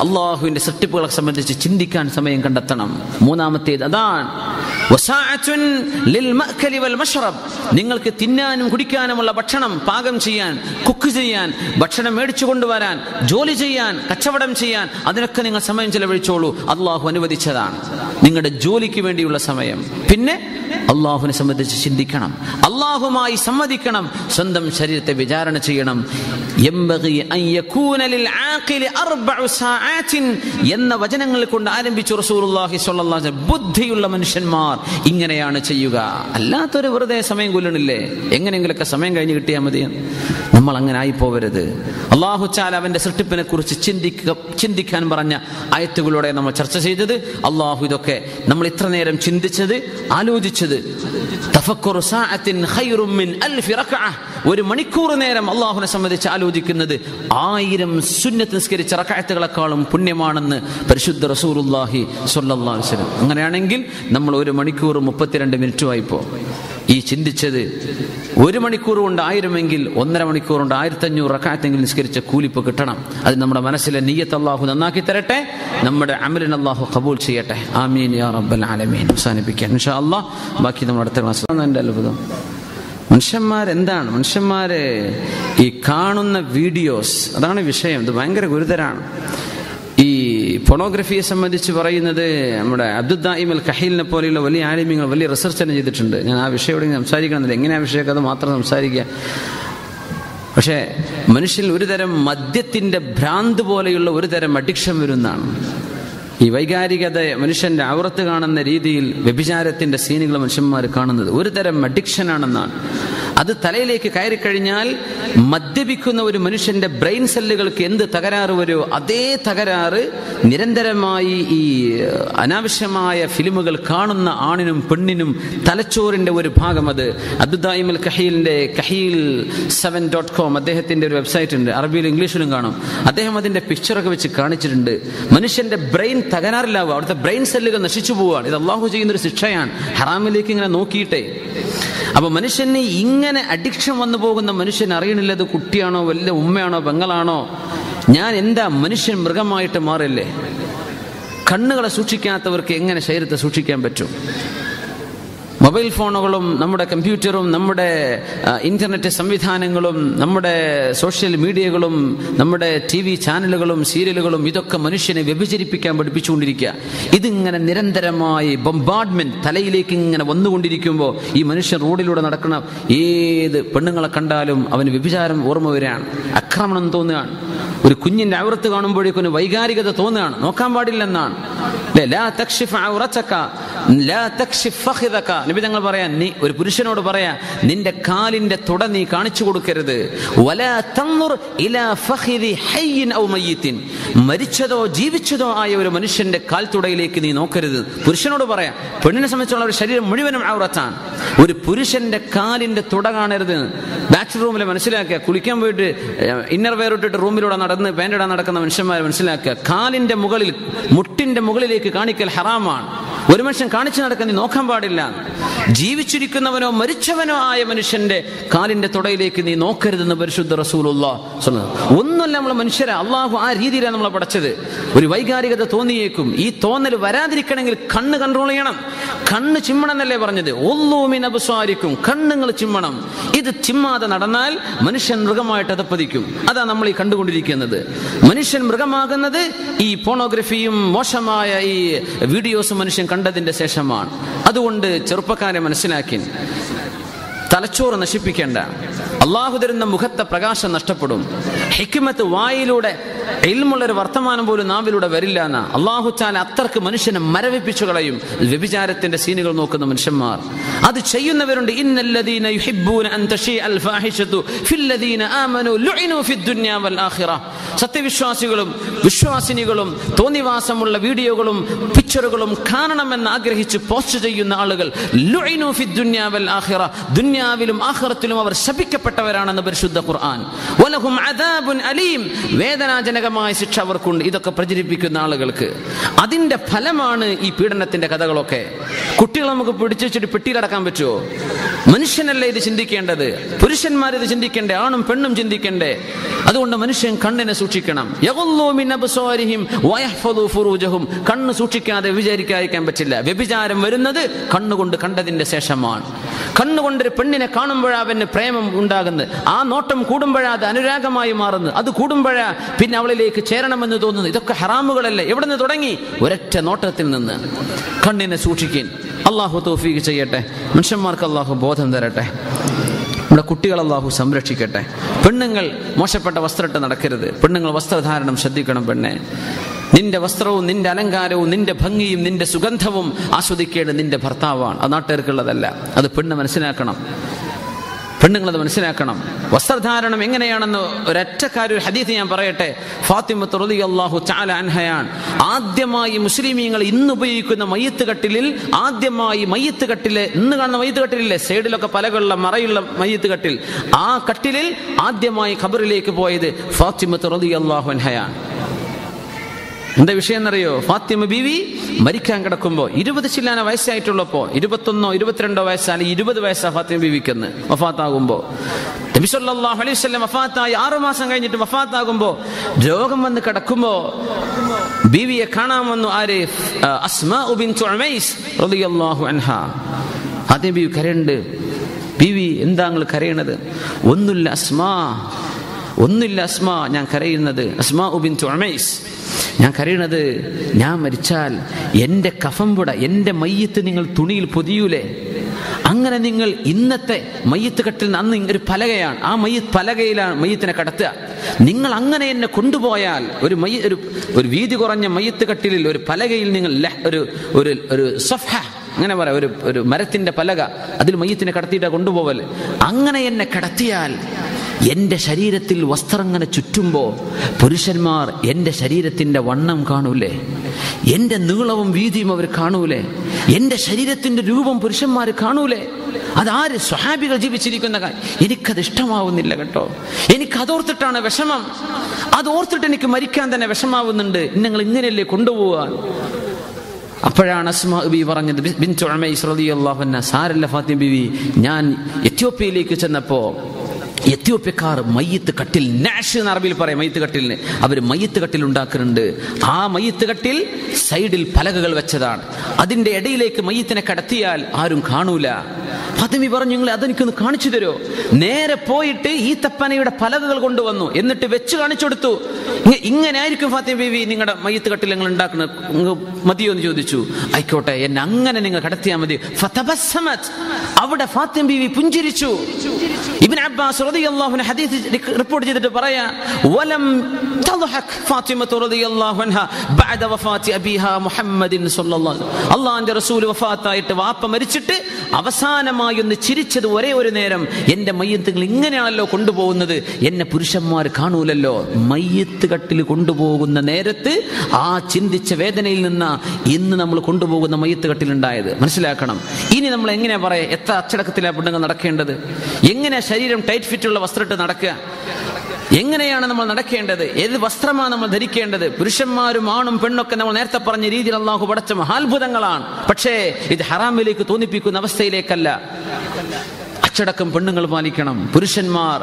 അല്ലാഹുവിന്റെ സൃഷ്ടിപ്പുകളെ സംബന്ധിച്ച് ചിന്തിക്കാൻ സമയം കണ്ടെത്തണം. മൂന്നാമത്തേത് അതാണ്. നിങ്ങൾക്ക് തിന്നാനും കുടിക്കാനുമുള്ള ഭക്ഷണം പാകം ചെയ്യാൻ കുക്ക് ചെയ്യാൻ ഭക്ഷണം മേടിച്ചു കൊണ്ടുവരാൻ ജോലി ചെയ്യാൻ കച്ചവടം ചെയ്യാൻ അതിനൊക്കെ നിങ്ങൾ സമയം ചെലവഴിച്ചോളൂ. അള്ളാഹു അനുവദിച്ചതാണ്. നിങ്ങളുടെ ജോലിക്ക് വേണ്ടിയുള്ള സമയം. പിന്നെ അള്ളാഹുവിനെ സംബന്ധിച്ച് ചിന്തിക്കണം. അള്ളാഹുമായി സമ്മതിക്കണം സ്വന്തം ശരീരത്തെ വിചാരണ ചെയ്യണം. യംബഗി അൻ യകൂന ലിൽ ആഖിലി അർബഉ സആത്തിൻ എന്ന വചനങ്ങൾ കൊണ്ട് ആരംഭിച്ചു റസൂലുള്ളാഹി സ്വല്ലല്ലാഹു അലൈഹി ബുദ്ധിയുള്ള മനുഷ്യന്മാർ ഇങ്ങനെയാണ് ചെയ്യുക. അല്ലാത്തൊരു വെറുതെ സമയം കൊല്ലണില്ലേ? എങ്ങനെയെങ്കിലൊക്കെ സമയം കഴിഞ്ഞ് കിട്ടിയാൽ മതി. നമ്മൾ അങ്ങനെ ആയി പോവരുത് അള്ളാഹു ചാല അവന്റെ സൃഷ്ടിപ്പിനെ കുറിച്ച് ചിന്തിക്കുക ചിന്തിക്കാൻ പറഞ്ഞ ആയത്തുകളോടെ നമ്മൾ ചർച്ച ചെയ്തത്. അള്ളാഹു ഇതൊക്കെ നമ്മൾ ഇത്ര നേരം ചിന്തിച്ചത് ആലോചിച്ചത്. ഒരു മണിക്കൂർ നേരം അള്ളാഹുവിനെ സംബന്ധിച്ച് ആലോചിച്ചു ആലോചിക്കുന്നത് ആയിരം സുന്നത്ത് നിസ്കരിച്ച റക്കായത്തുകളെക്കാളും പുണ്യമാണെന്ന് പരിശുദ്ധ റസൂലുള്ളാഹി സ്വല്ലാസ്വലം അങ്ങനെയാണെങ്കിൽ നമ്മൾ ഒരു മണിക്കൂർ മുപ്പത്തിരണ്ട് മിനിറ്റുമായിപ്പോ. ഈ ചിന്തിച്ചത് ഒരു മണിക്കൂർ കൊണ്ട് ആയിരമെങ്കിൽ ഒന്നര മണിക്കൂർ കൊണ്ട് ആയിരത്തഞ്ഞൂറ് റക്കായത്തെങ്കിലും നിസ്കരിച്ച കൂലിപ്പ് കിട്ടണം. അത് നമ്മുടെ മനസ്സിലെ നീയത്ത് അള്ളാഹു നന്നാക്കി തരട്ടെ നമ്മുടെ അമലിൻ അള്ളാഹു കബൂൽ ചെയ്യട്ടെ. ആമീൻ യാ റബ്ബൽ ആലമീൻ. ഇൻഷാ അള്ളാഹ് ബാക്കി നമ്മൾ അടുത്ത ക്ലാസ്. എന്റെ അത്ഭുതം. മനുഷ്യന്മാരെന്താണ്? മനുഷ്യന്മാരെ ഈ കാണുന്ന വീഡിയോസ് അതാണ് വിഷയം. ഇത് ഭയങ്കര ഗുരുതരാണ്. ഈ പൊണോഗ്രഫിയെ സംബന്ധിച്ച് പറയുന്നത് നമ്മുടെ അബ്ദുദ്ദായിം അൽ കഹീലിനെ പോലെയുള്ള വലിയ ആലിമ്യങ്ങൾ വലിയ റിസർച്ച് തന്നെ ചെയ്തിട്ടുണ്ട്. ഞാൻ ആ വിഷയം സംസാരിക്കണമെന്നില്ല. എങ്ങനെ ആ വിഷയമൊക്കെ അത് മാത്രം സംസാരിക്കുക. പക്ഷേ മനുഷ്യൻ ഒരുതരം മദ്യത്തിന്റെ ഭ്രാന്ത് പോലെയുള്ള ഒരുതരം അഡിക്ഷൻ വരുന്നതാണ്. ഈ വൈകാരികത മനുഷ്യന്റെ ഔറത്ത് കാണുന്ന രീതിയിൽ വ്യഭിചാരത്തിന്റെ സീനുകൾ മനുഷ്യന്മാർ കാണുന്നത് ഒരു തരം അഡിക്ഷനാണെന്നാണ്. അത് തലയിലേക്ക് കയറി കഴിഞ്ഞാൽ മദ്യപിക്കുന്ന ഒരു മനുഷ്യന്റെ ബ്രെയിൻ സെല്ലുകൾക്ക് എന്ത് തകരാറ് വരുമോ അതേ തകരാറ് നിരന്തരമായി ഈ അനാവശ്യമായ ഫിലിമുകൾ കാണുന്ന ആണിനും പെണ്ണിനും തലച്ചോറിന്റെ ഒരു ഭാഗം അത്. അബ്ദുദായിമൽ കഹീലിന്റെ കഹീൽ സെവൻ ഡോട്ട് കോം അദ്ദേഹത്തിന്റെ ഒരു വെബ്സൈറ്റ് ഉണ്ട്. അറബിയിലും ഇംഗ്ലീഷിലും കാണും. അദ്ദേഹം അതിന്റെ പിക്ചറൊക്കെ വെച്ച് കാണിച്ചിട്ടുണ്ട്. മനുഷ്യന്റെ ബ്രെയിൻ തകരാറിലാവുക. അവിടുത്തെ ബ്രെയിൻ സെല്ലുകൾ നശിച്ചു പോവുകയാണ്. ഇത് അള്ളാഹു ചെയ്യുന്ന ഒരു ശിക്ഷയാണ്. ഹറാമിലേക്ക് ഇങ്ങനെ നോക്കിയിട്ടേ. അപ്പൊ മനുഷ്യന് ഇങ്ങനെ അഡിക്ഷൻ വന്നു പോകുന്ന മനുഷ്യൻ അറിയണില്ല അത് കുട്ടിയാണോ വല്ല ഉമ്മയാണോ പെങ്ങളാണോ? ഞാൻ എന്താ മനുഷ്യൻ മൃഗമായിട്ട് മാറില്ലേ? കണ്ണുകളെ സൂക്ഷിക്കാത്തവർക്ക് എങ്ങനെ ശരീരത്തെ സൂക്ഷിക്കാൻ പറ്റും? മൊബൈൽ ഫോണുകളും നമ്മുടെ കമ്പ്യൂട്ടറും നമ്മുടെ ഇന്റർനെറ്റ് സംവിധാനങ്ങളും നമ്മുടെ സോഷ്യൽ മീഡിയകളും നമ്മുടെ ടി വി ചാനലുകളും സീരിയലുകളും ഇതൊക്കെ മനുഷ്യനെ വ്യഭിചരിപ്പിക്കാൻ പഠിപ്പിച്ചുകൊണ്ടിരിക്കുക. ഇതിങ്ങനെ നിരന്തരമായി ബൊമ്പാർഡ്മെന്റ് തലയിലേക്ക് ഇങ്ങനെ വന്നുകൊണ്ടിരിക്കുമ്പോൾ ഈ മനുഷ്യൻ റോഡിലൂടെ നടക്കുന്ന ഏത് പെണ്ണുങ്ങളെ കണ്ടാലും അവന് വ്യഭിചാരം ഓർമ്മ വരികയാണ്. ആക്രമണം തോന്നുകയാണ്. ഒരു കുഞ്ഞിന്റെ ഔറത്ത് കാണുമ്പോഴേക്കും ഒരു വൈകാരികത തോന്നുകയാണ്. നോക്കാൻ പാടില്ലെന്നാണ്. നബി തങ്ങൾ നീ ഒരു പുരുഷനോട് പറയാ നിന്റെ കാലിന്റെ തുട നീ കാണിച്ചു കൊടുക്കരുത്. മരിച്ചതോ ജീവിച്ചതോ ആയ ഒരു മനുഷ്യന്റെ കാൽ തുടയിലേക്ക് നീ നോക്കരുത്. പുരുഷനോട് പറയാ പെണ്ണിനെ സംബന്ധിച്ചുള്ള ഒരു ശരീരം മുഴുവനും ഔറത്താണ്. ഒരു പുരുഷന്റെ കാലിന്റെ തുട കാണരുത്. ബാച്ച് റൂമിലെ മനസ്സിലാക്കുക കുളിക്കാൻ പോയിട്ട് ഇന്നർ വെയർ ഇട്ടിട്ട് റൂമിലൂടെ നടന്ന് പാന്റിടാൻ നടക്കുന്ന മനുഷ്യന്മാരെ മനസ്സിലാക്കുക. കാലിന്റെ മുകളിൽ മുട്ടിന്റെ മുകളിലേക്ക് കാണിക്കൽ ഹറാമാണ്. ഒരു മനുഷ്യൻ കാണിച്ചു നടക്കാൻ നീ നോക്കാൻ പാടില്ല. ജീവിച്ചിരിക്കുന്നവനോ മരിച്ചവനോ ആയ മനുഷ്യന്റെ കാലിന്റെ തുടയിലേക്ക് നീ നോക്കരുതെന്ന് പരിശുദ്ധ റസൂലുള്ള ഒന്നുമല്ല നമ്മൾ മനുഷ്യരെ. അള്ളാഹു ആ രീതിയിലാണ് നമ്മളെ പഠിച്ചത് ഒരു വൈകാരികത തോന്നിയേക്കും. ഈ തോന്നൽ വരാതിരിക്കണമെങ്കിൽ കണ്ണ് കൺട്രോൾ ചെയ്യണം. കണ്ണ് ചിമ്മണം എന്നല്ലേ പറഞ്ഞത് ഒല്ലൂമിൻ കണ്ണുങ്ങൾ ചിമ്മണം. ഇത് ചിമ്മാതെ നടന്നാൽ മനുഷ്യൻ മൃഗമായിട്ട് അതപ്പതിക്കും അതാ നമ്മൾ ഈ കണ്ടുകൊണ്ടിരിക്കുന്നത്. മനുഷ്യൻ മൃഗമാകുന്നത് ഈ പോണോഗ്രഫിയും മോശമായ ഈ വീഡിയോസും മനുഷ്യൻ കണ്ടതിന്റെ ശേഷമാണ്. അതുകൊണ്ട് ചെറുപ്പക്കാരെ മനസ്സിലാക്കി. തലച്ചോറ് നശിപ്പിക്കേണ്ട. അള്ളാഹു തരുന്ന മുഖത്തെ പ്രകാശം നഷ്ടപ്പെടും. ഹിക്കുമത്ത് വായിലൂടെ എൽമുള്ളൊരു വർത്തമാനം പോലും നാവിലൂടെ വരില്ല എന്ന. അള്ളാഹു ചാല അത്രയ്ക്ക് മനുഷ്യനെ മരവിപ്പിച്ചു കളയും. വ്യഭിചാരത്തിന്റെ സീനുകൾ നോക്കുന്ന മനുഷ്യന്മാർ. അത് ചെയ്യുന്നവരുണ്ട്. ഇന്നല്ലദീന യുഹിബ്ബൂന അൻ അൽ ഫാഹിഷതു ആമനു ലുഇനു വൽ ആഖിറ. സത്യവിശ്വാസികളും വിശ്വാസിനികളും തോന്നിവാസമുള്ള വീഡിയോകളും പിക്ചറുകളും കാണണമെന്ന് ആഗ്രഹിച്ച് പോസ്റ്റ് ചെയ്യുന്ന ആളുകൾ ആഖിറ. ദുനിയാവിലും ആഖിറത്തിലും അവർ ശപിക്കപ്പെട്ടവരാണെന്ന് പരിശുദ്ധ ഖുർആൻ. വലഹും അദാബുൻ അലീം. വേദനാജനകമായ ശിക്ഷ അവർക്കുണ്ട്. ഇതൊക്കെ പ്രചരിപ്പിക്കുന്ന ആളുകൾക്ക്. അതിന്റെ ഫലമാണ് ഈ പീഡനത്തിന്റെ കഥകളൊക്കെ. കുട്ടികളെ നമുക്ക് പിടിച്ചു വെച്ചിട്ട് പെട്ടിയിലടക്കാൻ പറ്റുമോ മനുഷ്യനല്ലേ ഇത് ചിന്തിക്കേണ്ടത്? പുരുഷന്മാർ ഇത് ചിന്തിക്കേണ്ടേ? ആണും പെണ്ണും ചിന്തിക്കേണ്ടേ? അതുകൊണ്ട് മനുഷ്യൻ കണ്ണിനെ സൂക്ഷിക്കണം. കണ്ണ് സൂക്ഷിക്കാതെ വിചാരിക്കാതിരിക്കാൻ പറ്റില്ല. വ്യഭിചാരം വരുന്നത് കണ്ണുകൊണ്ട് കണ്ടതിന്റെ ശേഷമാണ്. കണ്ണുകൊണ്ട് ഒരു പെണ്ണിനെ കാണുമ്പോഴാ അവന് പ്രേമം ഉണ്ടാകുന്നത്. ആ നോട്ടം കൂടുമ്പോഴാ അത് അനുരാഗമായി മാറുന്നത്. അത് കൂടുമ്പോഴാ പിന്നെ അവളിലേക്ക് ചേരണമെന്ന് തോന്നുന്നു ഇതൊക്കെ ഹറാമുകളല്ലേ? എവിടെ നിന്ന് തുടങ്ങി? ഒരൊറ്റ നോട്ടത്തിൽ നിന്ന്. കണ്ണിനെ സൂക്ഷിക്കാൻ. അള്ളാഹു തോഫീക്ക് ചെയ്യട്ടെ. മനുഷ്യന്മാർക്ക് അള്ളാഹു ബോധം തരട്ടെ. നമ്മുടെ കുട്ടികൾ അള്ളാഹു സംരക്ഷിക്കട്ടെ. പെണ്ണുങ്ങൾ മോശപ്പെട്ട വസ്ത്രമിട്ട് നടക്കരുത്. പെണ്ണുങ്ങൾ വസ്ത്രധാരണം ശ്രദ്ധിക്കണം പെണ്ണെ. നിന്റെ വസ്ത്രവും നിന്റെ അലങ്കാരവും നിന്റെ ഭംഗിയും നിന്റെ സുഗന്ധവും ആസ്വദിക്കേണ്ടത് നിന്റെ ഭർത്താവാണ്. അത് നാട്ടുകാർക്കുള്ളതല്ല. അത് പെണ്ണ് മനസ്സിലാക്കണം. പെണ്ണുങ്ങളത് മനസ്സിലാക്കണം. വസ്ത്രധാരണം എങ്ങനെയാണെന്ന് ഒരൊറ്റ കാര്യം ഹദീത്ത് ഞാൻ പറയട്ടെ. ഫാത്തിമത്ത് റളി അള്ളാഹു ചാല അൻഹയാൻ ആദ്യമായി മുസ്ലിമീങ്ങൾ ഇന്ന് ഉപയോഗിക്കുന്ന മയ്യത്ത് കട്ടിലിൽ ആദ്യമായി മയ്യത്ത് കട്ടിൽ ഇന്ന് കാണുന്ന മയ്യത്ത് കട്ടിലില്ലേ സൈഡിലൊക്കെ പലകളുള്ള മറയുള്ള മയ്യത്ത് കട്ടിൽ ആ കട്ടിലിൽ ആദ്യമായി ഖബറിലേക്ക് പോയത് ഫാത്തിമത്ത് റളി അള്ളാഹു അൻഹയാൻ എന്താ വിഷയം എന്നറിയോ? ഫാത്തിമ ബീവി മരിക്കാൻ കിടക്കുമ്പോ ഇരുപത് ചില്ലാന വയസ്സായിട്ടുള്ളപ്പോ ഇരുപത്തൊന്നോ ഇരുപത്തിരണ്ടോ വയസ്സാണ് ഇരുപത് വയസ്സാ ഫാത്തിമ ബീവിക്കെന്ന് വഫാത്താകുമ്പോ. നബിസല്ലാഹു അലൈഹി ആറു മാസം കഴിഞ്ഞിട്ട് വഫാത്താകുമ്പോ രോഗം വന്ന് കിടക്കുമ്പോ ബീവിയെ കാണാൻ വന്നു ആര്? ഫാത്തിമ ബീവി കരയുണ്ട് ബീവി എന്താ നിങ്ങൾ കരയണത്? ഒന്നുമില്ല അസ്മാ ഒന്നുമില്ല അസ്മ ഞാൻ കരയുന്നത്. അസ്മാ ഉബിൻ ഉമൈസ്. ഞാൻ കരയുന്നത് ഞാൻ മരിച്ചാൽ എന്റെ കഫംപുട എന്റെ മയ്യത്ത് നിങ്ങൾ തുണിയിൽ പൊതിയൂലേ. അങ്ങനെ നിങ്ങൾ ഇന്നത്തെ മയ്യത്ത് കെട്ടിൽ അന്ന് ഒരു പലകയാണ്. ആ മയ്യത്ത് പലകയിലാണ് മയ്യത്തിനെ കടത്തുക. നിങ്ങൾ അങ്ങനെ എന്നെ കൊണ്ടുപോയാൽ ഒരു മയ്യ ഒരു ഒരു വീതി കുറഞ്ഞ മയ്യത്ത് കെട്ടിലിൽ ഒരു പലകയിൽ നിങ്ങൾ ഒരു ഒരു ഒരു സഫ അങ്ങനെ പറയാം ഒരു ഒരു മരത്തിന്റെ പലക അതിൽ മയ്യത്തിനെ കടത്തിയിട്ടാണ് കൊണ്ടുപോവൽ. അങ്ങനെ എന്നെ കടത്തിയാൽ എന്റെ ശരീരത്തിൽ വസ്ത്രം ഇങ്ങനെ ചുറ്റുമ്പോൾ പുരുഷന്മാർ എന്റെ ശരീരത്തിന്റെ വണ്ണം കാണൂലേ? എന്റെ നീളവും വീതിയും അവർ കാണൂലേ? എന്റെ ശരീരത്തിന്റെ രൂപം പുരുഷന്മാർ കാണൂലേ? അതാര് സ്വഹാബികൾ ജീവിച്ചിരിക്കുന്ന കാര്യം എനിക്കത് ഇഷ്ടമാവുന്നില്ല കേട്ടോ. എനിക്ക് അതോർത്തിട്ടാണ് വിഷമം. അതോർത്തിട്ട് എനിക്ക് മരിക്കാൻ തന്നെ വിഷമാവുന്നുണ്ട്. നിങ്ങൾ ഇങ്ങനെയല്ലേ കൊണ്ടുപോകാൻ അപ്പോഴാണ് അസ്മാ ബി പറഞ്ഞത്. ബിൻ അൻഹ സാരല്ല ഫാത്തിമ ബിവി ഞാൻ എത്യോപ്യയിലേക്ക് ചെന്നപ്പോ എത്യോപ്യക്കാർ മയ്യത്ത് കട്ടിൽ നാഷ് എന്ന് അറബിയിൽ പറയാം മയ്യത്ത് കട്ടിലിന്. അവർ മയ്യത്ത് കട്ടിൽ ഉണ്ടാക്കുന്നുണ്ട്. ആ മയ്യത്ത് കട്ടിൽ സൈഡിൽ പലകകൾ വെച്ചതാണ്. അതിന്റെ ഇടയിലേക്ക് മയ്യത്തിനെ കടത്തിയാൽ ആരും കാണൂല. ഫാത്തിമി പറഞ്ഞു നിങ്ങൾ അതെനിക്കൊന്ന് കാണിച്ചു തരോ? നേരെ പോയിട്ട് ഈ തപ്പനയുടെ പലകകൾ കൊണ്ടുവന്നു. എന്നിട്ട് വെച്ച് കാണിച്ചു കൊടുത്തു. ഇങ്ങനെ ആയിരിക്കും ഫാത്തിമ ബീവി നിങ്ങളുടെ മയ്യത്ത് കട്ടിൽ നിങ്ങൾ ഉണ്ടാക്കുന്നത് മതിയോ എന്ന് ചോദിച്ചു. ആയിക്കോട്ടെ എന്നെ അങ്ങനെ നിങ്ങൾ കടത്തിയാൽ മതി. അവിടെ ഫാത്തിമ ബീവി പുഞ്ചിരിച്ചു. ഇബ്ൻ അബ്ബാസ് റളിയല്ലാഹു ഹദീസ് റിപ്പോർട്ട് ചെയ്തിട്ട് പറയാ വലം തദ്ഹക് ഫാത്തിമ റളിയല്ലാഹു അൻഹ ബഅദ വഫാത്തി അബീഹാ മുഹമ്മദിൻ സ്വല്ലല്ലാഹു അല്ലാഹുവിന്റെ റസൂൽ വഫാത്തായിട്ട് വാപ്പ മരിച്ചിട്ട് അവസാനമായി ഒന്ന് ചിരിച്ചത് ഒരേ ഒരു നേരം എന്റെ മയ്യത്തുകൾ ഇങ്ങനെയാണല്ലോ കൊണ്ടുപോകുന്നത് എന്നെ പുരുഷന്മാർ കാണൂലല്ലോ. മയ്യത്ത് കട്ടിൽ കൊണ്ടുപോകുന്ന നേരത്ത് ആ ചിന്തിച്ച വേദനയിൽ നിന്ന് ഇന്ന് നമ്മൾ കൊണ്ടുപോകുന്ന മയ്യത്ത് കട്ടിലുണ്ടായത്. മനസ്സിലാക്കണം. ഇനി നമ്മൾ എങ്ങനെയാ പറയാ എത്ര അച്ചടക്കത്തിലാണ് പെണ്ണുങ്ങൾ നടക്കേണ്ടത്? എങ്ങനെ ശരീരം ടൈറ്റ് ഫിറ്റുള്ള വസ്ത്രമിട്ട് നടക്കുക. എങ്ങനെയാണ് നമ്മൾ നടക്കേണ്ടത്? ഏത് വസ്ത്രമാണ് നമ്മൾ ധരിക്കേണ്ടത്? പുരുഷന്മാരും ആണും പെണ്ണൊക്കെ നമ്മൾ നേരത്തെ പറഞ്ഞ രീതിയിൽ അള്ളാഹു പടച്ച മഹാത്ഭുതങ്ങളാണ്. പക്ഷേ ഇത് ഹറാമിലേക്ക് തോന്നിപ്പിക്കുന്ന അവസ്ഥയിലേക്കല്ല. അച്ചടക്കം പെണ്ണുങ്ങൾ പാലിക്കണം പുരുഷന്മാർ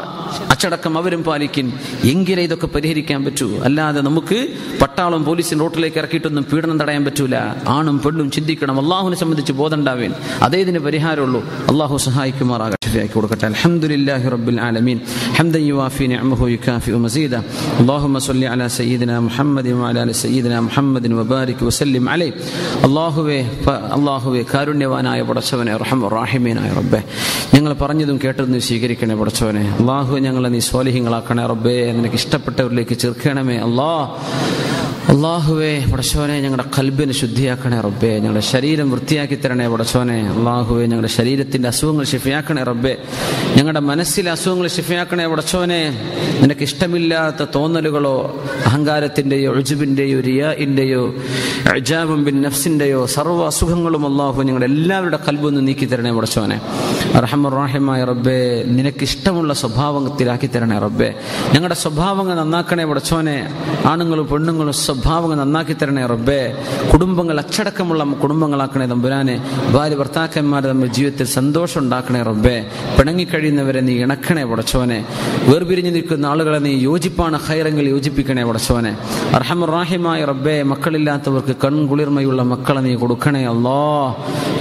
അച്ചടക്കം അവരും പാലിക്കും എങ്കിലേ ഇതൊക്കെ പരിഹരിക്കാൻ പറ്റൂ അല്ലാതെ നമുക്ക് പട്ടാളം പോലീസിൻ റോട്ടിലേക്ക് ഇറക്കിയിട്ടൊന്നും പീഡനം തടയാൻ പറ്റൂല ആണും പെണ്ണും ചിന്തിക്കണം അള്ളാഹുവിനെ സംബന്ധിച്ച് ബോധം ഉണ്ടാവേൻ അതേ ഇതിന് പരിഹാരമുള്ളൂ അള്ളാഹു സഹായിക്കുമാറാകട്ടെ ആക്കി കൊടുക്കട്ടെ അൽഹംദുലില്ലാഹി റബ്ബിൽ ആലമീൻ ഹംദൻ യുവാഫി നിഅമഹു യുകാഫി മസീദ اللهم صل على سيدنا محمد وعلى ال سيدنا محمد وبارك وسلم عليه അള്ളാഹുവേ പ- അള്ളാഹുവേ കാരുണ്യവാനായ പടച്ചവനെ റഹം റാഹിമീനായ റബ്ബേ ഞങ്ങൾ പറഞ്ഞതും കേട്ടതും സ്വീകരിക്കണേ പടച്ചവനെ അള്ളാഹു ഞങ്ങളെ നീ സ്വാലിഹ്യങ്ങളാക്കണേ റബ്ബേ. നിനക്ക് ഇഷ്ടപ്പെട്ടവരിലേക്ക് ചേർക്കണമേ. അള്ളാ അള്ളാഹുവേ പടച്ചോനെ ഞങ്ങളുടെ കൽബിനെ ശുദ്ധിയാക്കണേ റബ്ബേ. ഞങ്ങളുടെ ശരീരം വൃത്തിയാക്കി തരണേ പടച്ചോനെ അള്ളാഹുവെ ഞങ്ങളുടെ ശരീരത്തിന്റെ അസുഖങ്ങൾ ഷിഫയാക്കണേ റബ്ബേ. ഞങ്ങളുടെ മനസ്സിലെ അസുഖങ്ങൾ ഷിഫയാക്കണേ പടച്ചോനെ നിനക്ക് ഇഷ്ടമില്ലാത്ത തോന്നലുകളോ അഹങ്കാരത്തിന്റെയോ ഒഴുജുബിന്റെയോ റിയാഇന്റെയോ അജാബും ബിൻ നഫ്സിന്റെയോ സർവ അസുഖങ്ങളും അള്ളാഹു ഞങ്ങളുടെ എല്ലാവരുടെ കൽബൊന്ന് നീക്കി തരണേ പടച്ചോനെ റഹമുറാഹിമായ റബ്ബേ നിനക്ക് ഇഷ്ടമുള്ള സ്വഭാവത്തിലാക്കി തരണേ റബ്ബേ. ഞങ്ങളുടെ സ്വഭാവങ്ങൾ നന്നാക്കണേ പടച്ചോനെ ആണുങ്ങളും പെണ്ണുങ്ങളും സ്വഭാവങ്ങൾ നന്നാക്കി തരണേ റബ്ബേ. കുടുംബങ്ങൾ അച്ചടക്കമുള്ള കുടുംബങ്ങളാക്കണേ തമ്പുരാനെ. ഭാര്യ ഭർത്താക്കന്മാർ തമ്മിൽ ജീവിതത്തിൽ സന്തോഷം ഉണ്ടാക്കണേ റബ്ബേ. പിണങ്ങിക്കഴിയുന്നവരെ നീ ഇണക്കണേ പടച്ചോനെ. വേർപിരിഞ്ഞു നിൽക്കുന്ന ആളുകളെ നീ യോജിപ്പാണ് ഹൈറെങ്കിൽ യോജിപ്പിക്കണേ പടച്ചോനെ. അർഹമുറാഹിമായ റബ്ബേ മക്കളില്ലാത്തവർക്ക് കൺകുളിർമയുള്ള മക്കളെ നീ കൊടുക്കണേ അല്ലാ.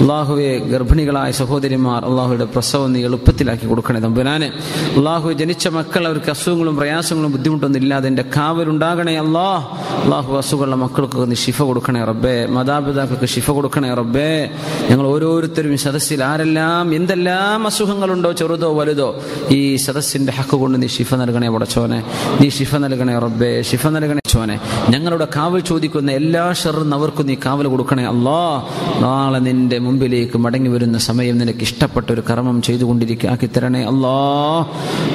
അള്ളാഹുവെ ഗർഭിണികളായ സഹോദരിമാർ അള്ളാഹുയുടെ പ്രസവം നീ എളുപ്പത്തിലാക്കി കൊടുക്കണേ തമ്പുരാനെ. അള്ളാഹു ജനിച്ച മക്കൾ അവർക്ക് അസുഖങ്ങളും പ്രയാസങ്ങളും ബുദ്ധിമുട്ടൊന്നും ഇല്ലാതെ എന്റെ കാവലുണ്ടാകണേ അല്ലാ. അള്ളാഹു അള്ളാഹു അസുഖമുള്ള മക്കൾക്കൊക്കെ നീ ശിഫ കൊടുക്കണേ റബ്ബേ. മാതാപിതാക്കൾക്ക് ശിഫ കൊടുക്കണേ റബ്ബേ. ഞങ്ങൾ ഓരോരുത്തരും ഈ സദസ്സിൽ ആരെല്ലാം എന്തെല്ലാം അസുഖങ്ങളുണ്ടോ ചെറുതോ വലുതോ ഈ സദസ്സിന്റെ ഹക്ക് കൊണ്ട് നീ ശിഫ നൽകണേ പടച്ചോനെ. നീ ശിഫ നൽകണേ റബ്ബേ ശിഫ നൽകണേ ചോനെ ഞങ്ങളുടെ കാവൽ ചോദിക്കുന്ന എല്ലാ ഷെറും അവർക്കും നീ കാവൽ കൊടുക്കണേ. അല്ലാ നാളെ നിന്റെ മുമ്പിലേക്ക് മടങ്ങി വരുന്ന സമയം നിനക്ക് ഇഷ്ടപ്പെട്ട ഒരു കർമ്മം ചെയ്തുകൊണ്ടിരിക്കുക ആക്കി തരണേ അല്ലാ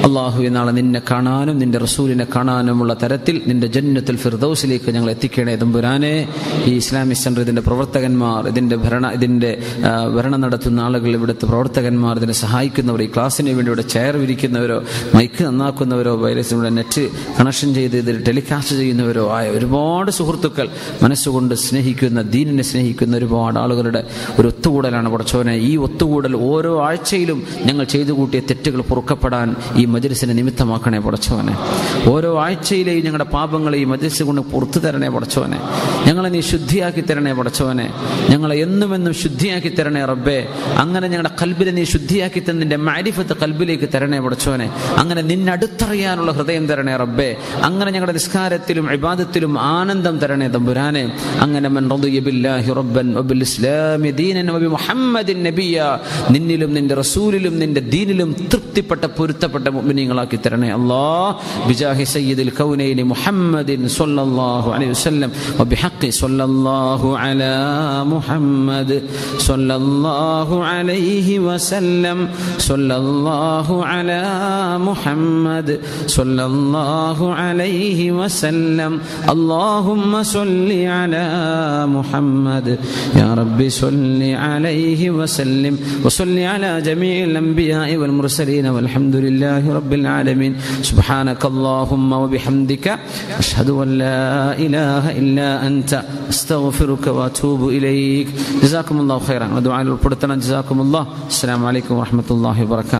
അള്ളാഹു നാളെ നിന്നെ കാണാനും നിന്റെ റസൂലിനെ കാണാനുമുള്ള തരത്തിൽ നിന്റെ ജന്നത്തിൽ ഫിർദൌസിലേക്ക് ഞങ്ങൾ എത്തിക്കണേ തമ്പുരാനെ. ഈ ഇസ്ലാമിക് സെന്റർ ഇതിന്റെ പ്രവർത്തകന്മാർ ഇതിന്റെ ഭരണ ഇതിന്റെ ഭരണം നടത്തുന്ന ആളുകൾ ഇവിടുത്തെ പ്രവർത്തകന്മാർ ഇതിനെ സഹായിക്കുന്നവർ ഈ ക്ലാസ്സിന് വേണ്ടി ഇവിടെ ചെയർ വിരിക്കുന്നവരോ മൈക്ക് നന്നാക്കുന്നവരോ വൈറസിലൂടെ നെറ്റ് കണക്ഷൻ ചെയ്ത് ഇതിൽ ടെലികാസ്റ്റ് ചെയ്യുന്നവരോ ആയ ഒരുപാട് സുഹൃത്തുക്കൾ മനസ്സുകൊണ്ട് സ്നേഹിക്കുന്ന ദീനിനെ സ്നേഹിക്കുന്ന ഒരുപാട് ആളുകളുടെ ഒരു ഒത്തുകൂടലാണ് പടച്ചോനെ. ഈ ഒത്തുകൂടൽ ഓരോ ആഴ്ചയിലും ഞങ്ങൾ ചെയ്തു കൂട്ടിയ തെറ്റുകൾ പൊറുക്കപ്പെടാൻ ഈ മജ്ലിസിനെ നിമിത്തമാക്കണേ പടച്ചോനെ. ഓരോ ആഴ്ചയിലെയും ഞങ്ങളുടെ പാപങ്ങളെ ഈ മജ്ലിസ് കൊണ്ട് പുറത്തു തരണേ പടച്ചോനെ. ഞങ്ങളെ നീ ശുദ്ധിയാക്കി തരണേ പടച്ചോനെ. ഞങ്ങളെ എന്നുമെന്നും എന്നും ശുദ്ധിയാക്കി തരണേ റബ്ബേ. അങ്ങനെ ഞങ്ങളുടെ കൽബിനെ നീ ശുദ്ധിയാക്കി തന്നിന്റെ മാരിഫത്ത് കൽബിലേക്ക് തരണേ പടച്ചോനെ. അങ്ങനെ നിന്നടുത്തറിയാനുള്ള ഹൃദയം തരണേ റബ്ബേ. അങ്ങനെ ഞങ്ങളുടെ നിസ്കാരത്തിലും ഇബാദത്തിലും ആനന്ദം തരണേ തമ്പുരാനെ. അങ്ങനെ മൻ റബ്ബൻ വബിൽ ഇസ്ലാമി ദീനൻ വബി മുഹമ്മദിൻ നബിയ. നിന്നിലും നിന്റെ റസൂലിലും നിന്റെ ദീനിലും തൃപ്തിപ്പെട്ട പൊരുത്തപ്പെട്ട മുഅ്മിനീങ്ങളാക്കി തരണേ അല്ലാഹ് ബിജാഹി സയ്യിദിൽ കൗനൈനി മുഹമ്മദിൻ സ്വല്ലല്ലാഹു അലൈഹി വസല്ലം. വബിഹഖി സ്വല്ലല്ലാഹു അലാ മുഹമ്മദ് സ്വല്ലല്ലാഹു അലൈഹി വസല്ലം. സ്വല്ലല്ലാഹു അലാ മുഹമ്മദ് സ്വല്ലല്ലാഹു അലൈഹി വസല്ലം. وسلم. اللهم صل على محمد. يا رب صل عليه وسلم. وصل على جميع الأنبياء والمرسلين. والحمد لله رب العالمين. سبحانك اللهم وبحمدك. أشهد أن لا إله إلا أنت. أستغفرك وأتوب إليك. جزاكم الله خيرا. ودعاء القرطان جزاكم الله. السلام عليكم ورحمة الله وبركاته.